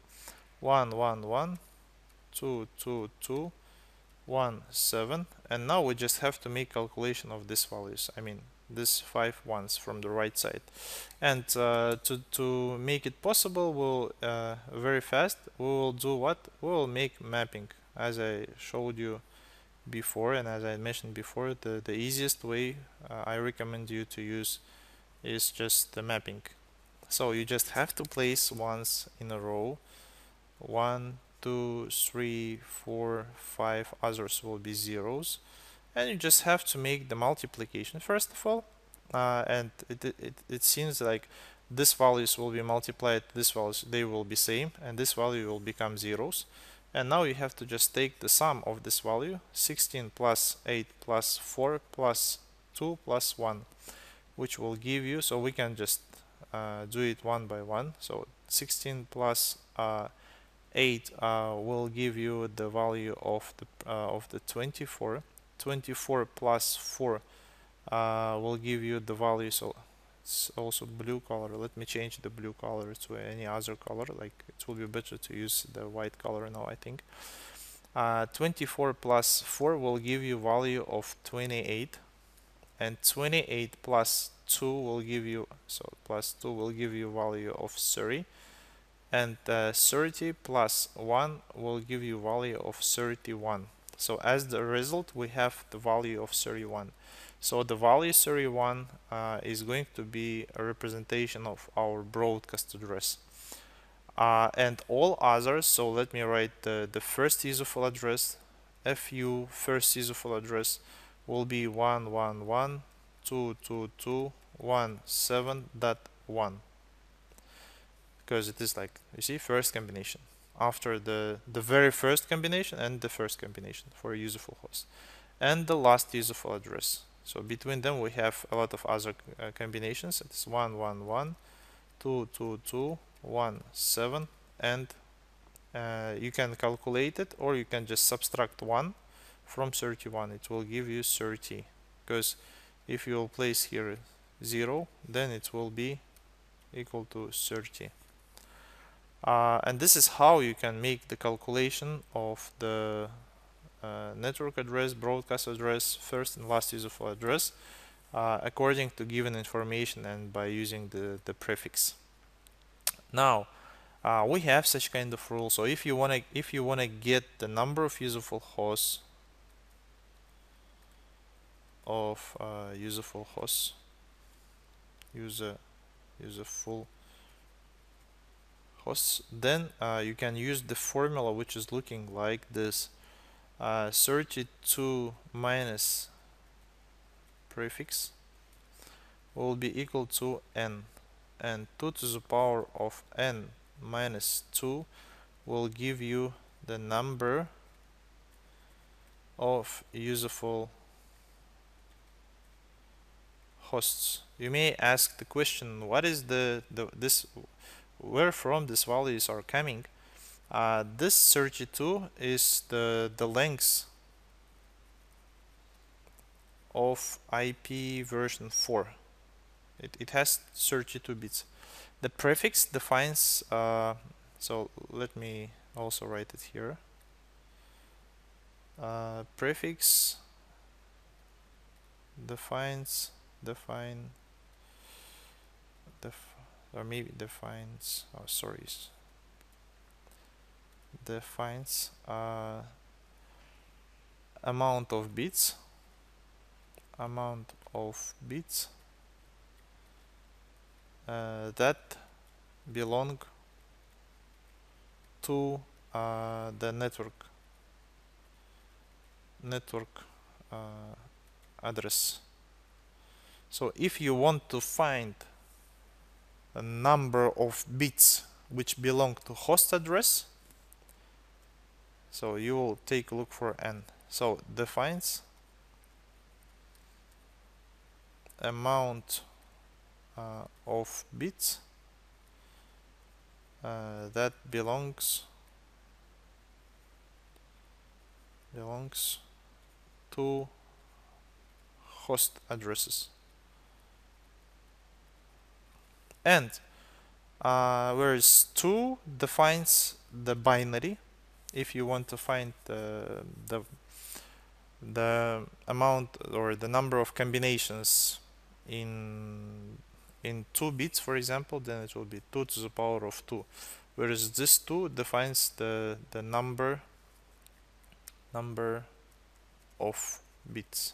111.222.17 and now we just have to make calculation of these values. I mean these five ones from the right side. And uh, to, to make it possible we'll uh, very fast we will do what? We will make mapping. As I showed you before and as I mentioned before the, the easiest way uh, I recommend you to use is just the mapping. So you just have to place ones in a row. One two three four five others will be zeros and you just have to make the multiplication first of all uh, and it, it, it seems like this values will be multiplied this values they will be same and this value will become zeros. And now you have to just take the sum of this value 16 plus 8 plus 4 plus 2 plus 1 which will give you so we can just uh, do it one by one. So 16 plus, uh, 8 uh, will give you the value of the uh, of the 24 24 plus 4 uh, will give you the value so it's also blue color. Let me change the blue color to any other color like it will be better to use the white color now I think. Uh, 24 plus 4 will give you value of 28 and 28 plus 2 will give you so plus 2 will give you value of 30 and uh, 30 plus 1 will give you value of 31 so as the result, we have the value of 31. So the value 31 uh, is going to be a representation of our broadcast address. Uh, and all others, so let me write the, the first useful address, fu first useful address will be 111.222.17.1 because it is like, you see, first combination after the, the very first combination and the first combination for a useful host and the last useful address. So between them we have a lot of other uh, combinations. It's 1, 1, 1, 2, 2, 2, 1, 7 and uh, you can calculate it or you can just subtract 1 from 31. It will give you 30 because if you will place here 0 then it will be equal to 30 uh, and this is how you can make the calculation of the uh, network address, broadcast address, first and last useful address uh, according to given information and by using the, the prefix. Now uh, we have such kind of rule. So if you wanna if you wanna get the number of useful hosts of uh, useful hosts, use a use a full hosts then uh, you can use the formula which is looking like this uh, 32 minus prefix will be equal to n and 2 to the power of n minus 2 will give you the number of useful hosts. You may ask the question, what is the, the this where from these values are coming? Uh, this 32 is the the length of IP version 4. It, it has 32 bits. The prefix defines, uh, so let me also write it here. Uh, prefix defines define def or maybe defines oh sorry defines uh, amount of bits. Amount of bits. Uh, that belong to uh, the network. Network uh, address. So if you want to find a number of bits which belong to host address. So you will take a look for n so defines amount uh, of bits uh, that belongs belongs to host addresses and uh, whereas 2 defines the binary. If you want to find the, the the amount or the number of combinations in in 2 bits for example then it will be 2 to the power of 2 whereas this 2 defines the the number number of bits.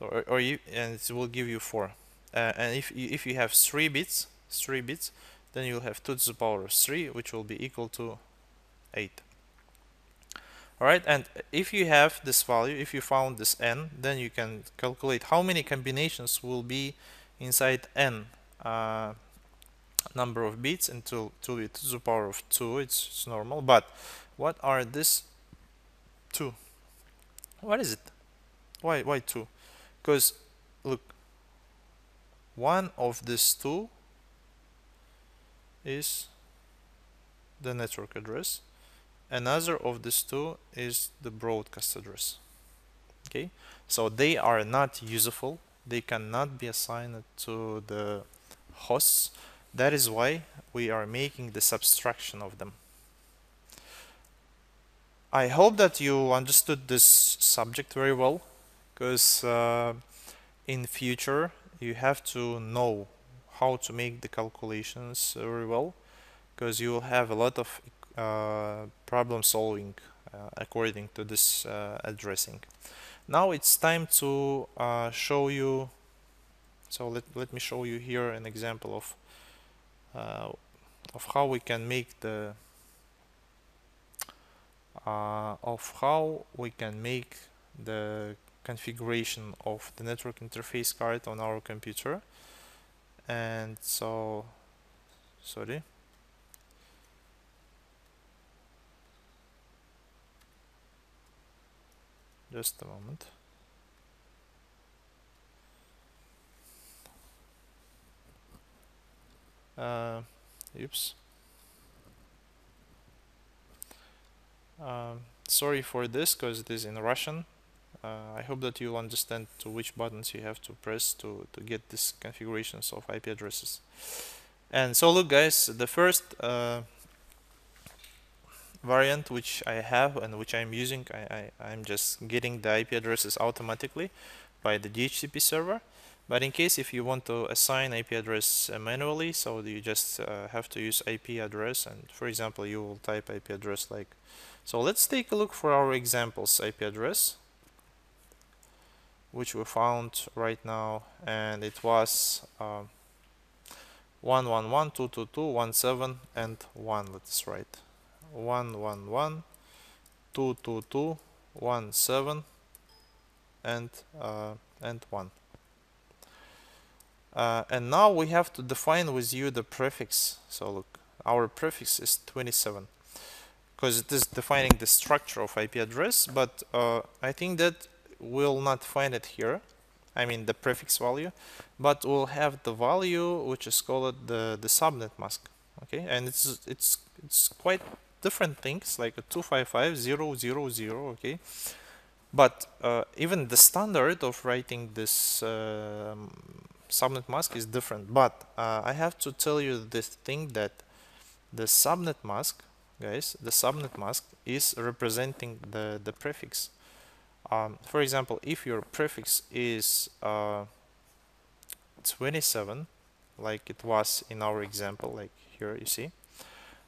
Or, or you, and it will give you 4 uh, and if you, if you have 3 bits 3 bits then you'll have 2 to the power of 3 which will be equal to 8 Alright, and if you have this value, if you found this n, then you can calculate how many combinations will be inside n uh, number of bits until to, to the power of 2, it's, it's normal, but what are this 2? What is it? Why, why 2? Because, look, one of these two is the network address Another of these two is the broadcast address. Okay, so they are not useful. They cannot be assigned to the hosts. That is why we are making the subtraction of them. I hope that you understood this subject very well because uh, in future you have to know how to make the calculations very well because you will have a lot of uh, problem solving uh, according to this uh, addressing. Now it's time to show you so let, let me show you here an example of of how we can make the uh, of how we can make the configuration of the network interface card on our computer and so sorry Just a moment. Uh, oops. Uh, sorry for this because it is in Russian. Uh, I hope that you'll understand to which buttons you have to press to, to get these configurations of IP addresses. And so look guys, the first uh, variant which I have and which I'm using I, I, I'm just getting the IP addresses automatically by the DHCP server but in case if you want to assign IP address uh, manually so you just uh, have to use IP address and for example you will type IP address like so let's take a look for our examples IP address which we found right now and it was um, 111.222.17 and 1 let's write. One one one two two two one seven and uh, and one. Uh, and now we have to define with you the prefix. So look our prefix is 27 because it is defining the structure of IP address but uh, I think that we'll not find it here I mean the prefix value but we'll have the value which is called the the subnet mask okay? And it's it's it's quite different things like a 255.0.0.0 okay? But uh, even the standard of writing this uh, subnet mask is different. But uh, I have to tell you this thing that the subnet mask guys the subnet mask is representing the the prefix um, for example if your prefix is uh, 27 like it was in our example like here you see.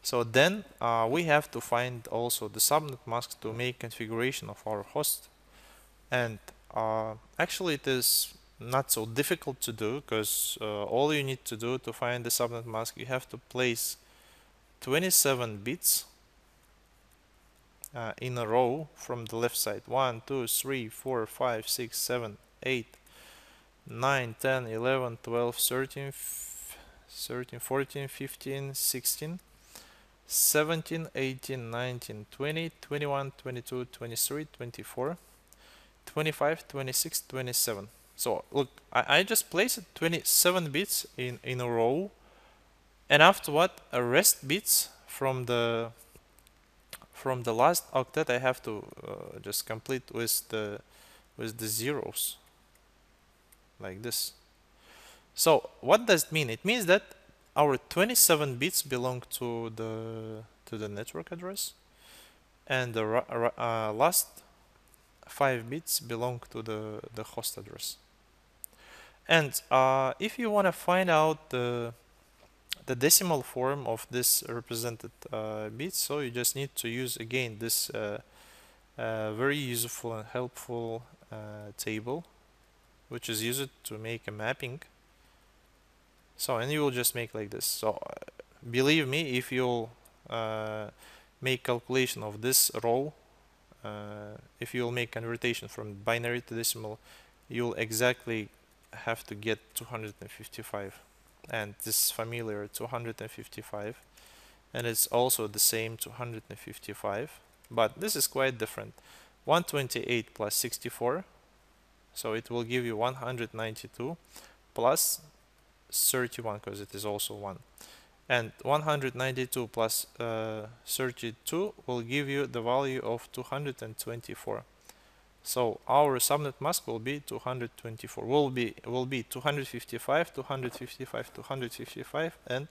So then uh, we have to find also the subnet mask to make configuration of our host. And uh, actually it is not so difficult to do because uh, all you need to do to find the subnet mask you have to place 27 bits uh, in a row from the left side. 1 2 3 4 5 6 7 8 9 10 11 12 13 13 14 15 16 17 18 19 20 21 22 23 24 25 26 27 so look I, I just placed 27 bits in in a row and after what a rest bits from the from the last octet I have to uh, just complete with the with the zeros. Like this. So what does it mean? It means that our 27 bits belong to the to the network address and the uh, last 5 bits belong to the the host address. And uh, if you want to find out the the decimal form of this represented uh, bits so you just need to use again this uh, uh, very useful and helpful uh, table which is used to make a mapping. So and you will just make like this. So uh, believe me if you'll uh, make calculation of this row if you'll make conversion from binary to decimal you'll exactly have to get 255 and this is familiar 255 and it's also the same 255 but this is quite different. 128 plus 64 so it will give you 192 plus 31 because it is also 1 and 192 plus, uh, 32 will give you the value of 224 so our subnet mask will be 224. Will be will be 255, 255, 255, and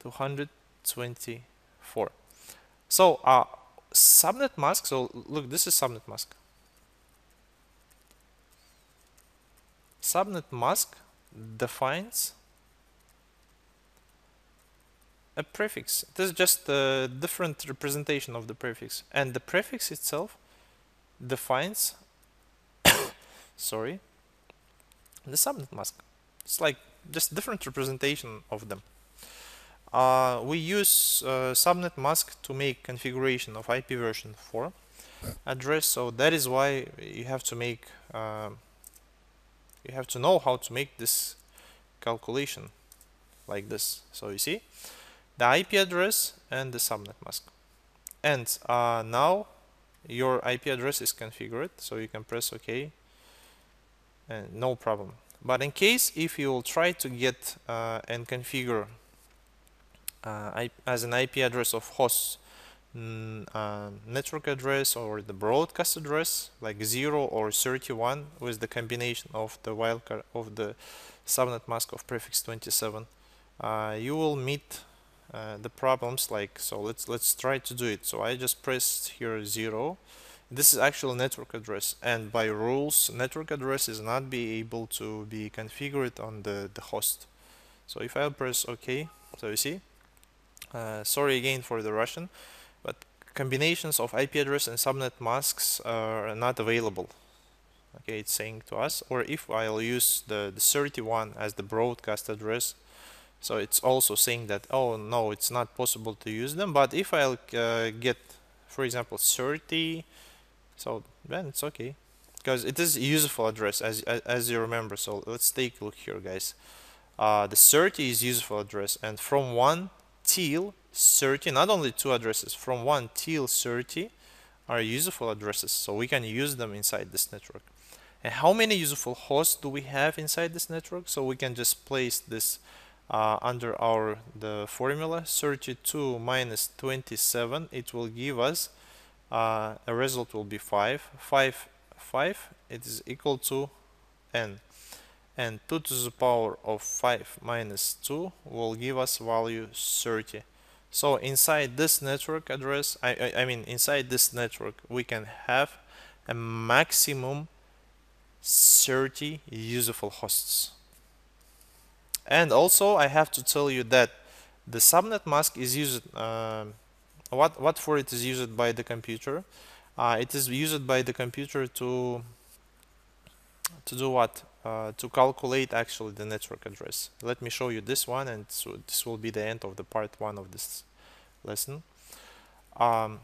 224. So uh, subnet mask. So look, this is subnet mask. Subnet mask defines a prefix. This is just a different representation of the prefix, and the prefix itself defines sorry, the subnet mask. It's like just different representation of them. Uh, we use uh, subnet mask to make configuration of IP version 4 address, so that is why you have to make uh, you have to know how to make this calculation like this. So you see the IP address and the subnet mask. And uh, now your IP address is configured, so you can press OK and no problem. But in case if you will try to get uh, and configure uh, as an IP address of host uh, network address or the broadcast address like 0 or 31 with the combination of the wildcard of the subnet mask of prefix 27 uh, you will meet uh, the problems like so let's let's try to do it so I just pressed here 0 this is actual network address and by rules network address is not be able to be configured on the, the host. So if I press OK so you see uh, sorry again for the Russian but combinations of IP address and subnet masks are not available. Okay it's saying to us or if I'll use the, the 31 as the broadcast address so it's also saying that oh no it's not possible to use them. But if I'll uh, get for example 30 so then it's okay. Because it is a useful address as, as, as you remember. So let's take a look here guys. Uh, the 30 is useful address and from 1 till 30 not only two addresses from 1 till 30 are useful addresses. So we can use them inside this network. And how many useful hosts do we have inside this network? So we can just place this uh, under our the formula 32 minus 27 it will give us uh, a result will be 5 5 5 it is equal to n. And 2 to the power of 5 minus 2 will give us value 30 so inside this network address I, I, I mean inside this network we can have a maximum 30 useful hosts. And also I have to tell you that the subnet mask is used uh, what what for it is used by the computer? Uh, it is used by the computer to to do what? Uh, to calculate actually the network address. Let me show you this one and so this will be the end of the part one of this lesson. Um,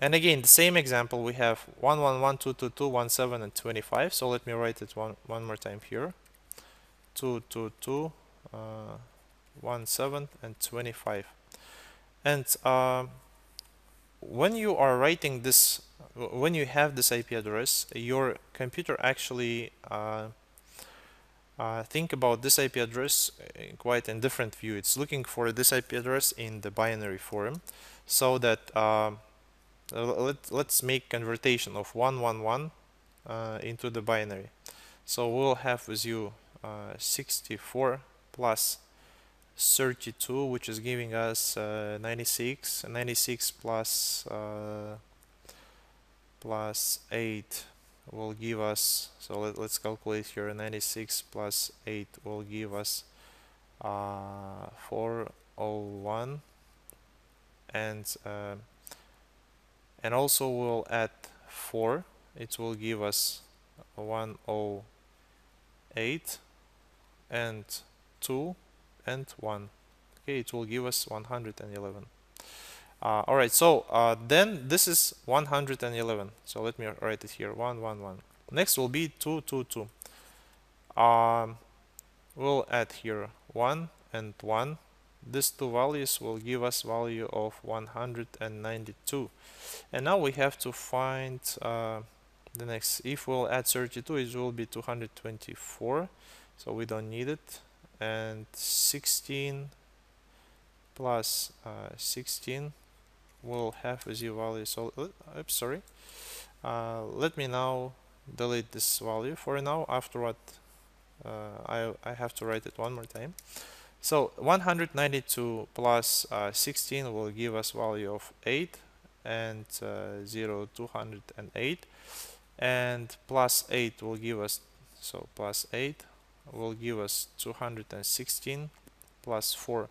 and again the same example we have 111 and 25 so let me write it one one more time here. 222 uh, 17 and 25 and uh, when you are writing this when you have this IP address your computer actually uh, uh, think about this IP address quite in different view. It's looking for this IP address in the binary form so that uh, let, let's make conversion of 111 uh, into the binary. So we'll have with you uh, 64 plus 32 which is giving us uh, 96 96 plus, uh, plus 8 will give us so let, us calculate here 96 plus 8 will give us uh, 401 and uh, and also we'll add 4 it will give us 108 and 2 and 1 okay it will give us 111 uh, all right so uh, then this is 111 so let me write it here 111 next will be 222 um, we'll add here 1 and 1 these two values will give us value of 192 and now we have to find uh, the next. If we'll add 32 it will be 224 so we don't need it and 16 plus, uh, 16 will have a z value. So uh, oops sorry. Uh, let me now delete this value. For now afterward uh, I, I have to write it one more time. So 192 plus, uh, 16 will give us value of 8 and uh, 0 208 and plus 8 will give us so plus 8 will give us 216 plus 4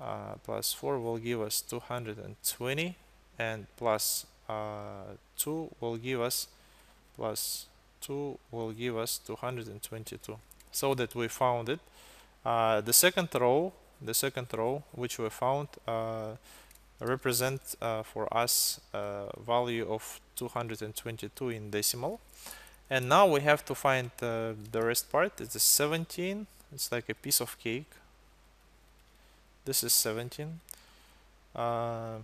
uh, plus 4 will give us 220 and plus, uh, 2 will give us plus 2 will give us 222 so that we found it. Uh, the second row the second row which we found uh, represent uh, for us a value of 222 in decimal and now we have to find uh, the rest part. It's a 17 it's like a piece of cake. This is 17 uh,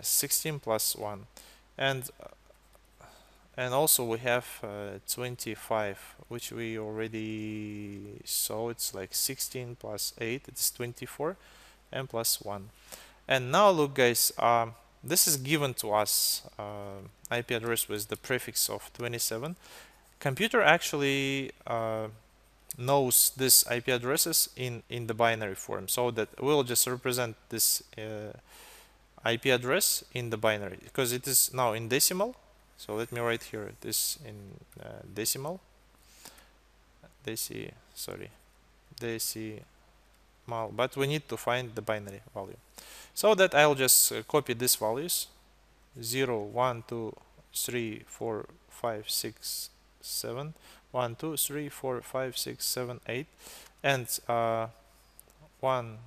16 plus 1 and uh, and also we have uh, 25 which we already saw. It's like 16 plus 8 it's 24 and plus 1 and now look guys um, this is given to us uh, IP address with the prefix of 27 computer actually uh, knows this IP addresses in in the binary form so that we'll just represent this uh, IP address in the binary because it is now in decimal. So let me write here this in uh, decimal. Deci sorry decimal but we need to find the binary value so that I'll just uh, copy these values. 0 1 2 3 4 5 6 7 1 2 3 4 5 6 7 8 and uh, 1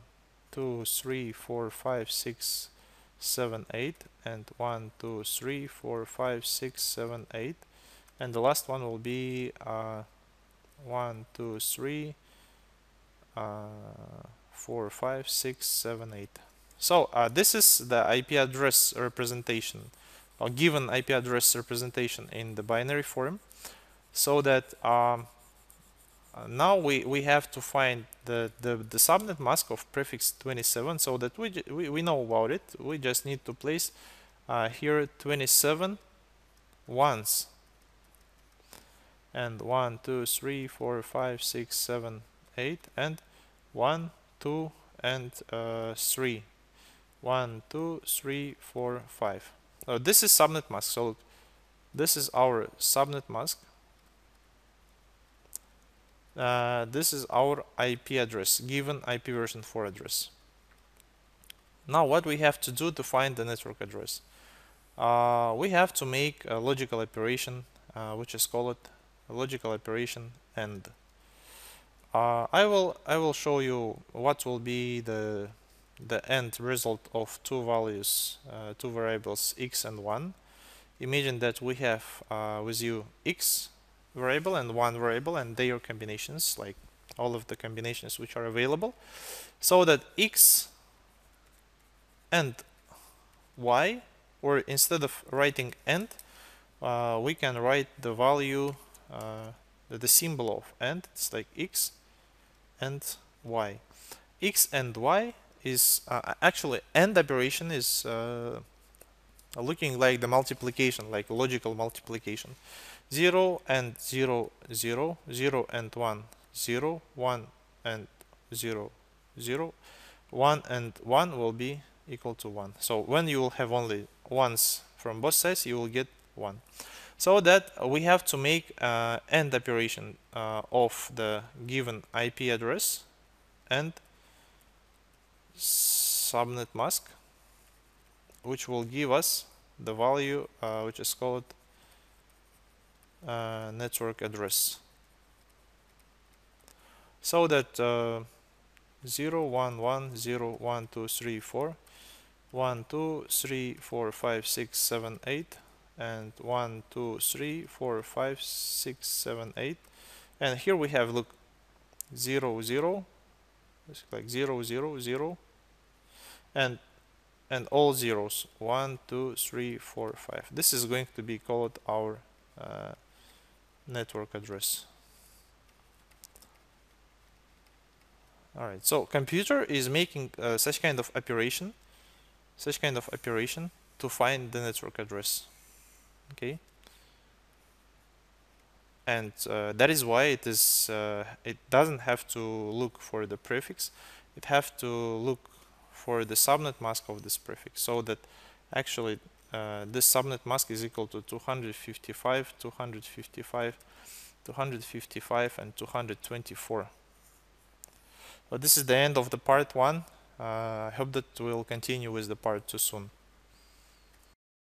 2 3 4 5 6 7 8 and 1 2 3 4 5 6 7 8 and the last one will be uh, 1 2 3 uh, four, five, six, seven, eight. So uh, this is the IP address representation, or given IP address representation in the binary form, so that um, now we, we have to find the, the, the subnet mask of prefix 27 so that we, we, we know about it. We just need to place uh, here 27 once and 1 2 3 4 5 6 7 8 and 1 2 and uh, 3 1 2 3 4 5 so this is subnet mask so this is our subnet mask. Uh, this is our IP address given IP version 4 address. Now what we have to do to find the network address? Uh, we have to make a logical operation uh, which is called logical operation and. Uh, I will I will show you what will be the the end result of two values uh, two variables x and 1 imagine that we have uh, with you x variable and one variable and their combinations like all of the combinations which are available. So that x and y or instead of writing and uh, we can write the value uh, the symbol of and. It's like x and y. X and y is uh, actually AND operation is uh, looking like the multiplication like logical multiplication. 0 and 0 0 0 and 1 0 1 and 0 0 1 and 1 will be equal to 1 so when you will have only ones from both sides you will get 1 so that we have to make uh, AND operation uh, of the given IP address and subnet mask which will give us the value uh, which is called uh, network address. So that uh, 0 1 1 0 1 2 3 4 1 2 3 4 5 6 7 8 and 1 2 3 4 5 6 7 8 and here we have look 0 0 it's like 0 0 0 and and all zeros. 1 2 3 4 5 this is going to be called our uh, network address. All right so computer is making uh, such kind of operation such kind of operation to find the network address. Okay? And uh, that is why it is uh, it doesn't have to look for the prefix. It have to look for the subnet mask of this prefix so that actually uh, this subnet mask is equal to 255 255 255 and 224 so this is the end of the part one. Uh, I hope that we'll continue with the part two soon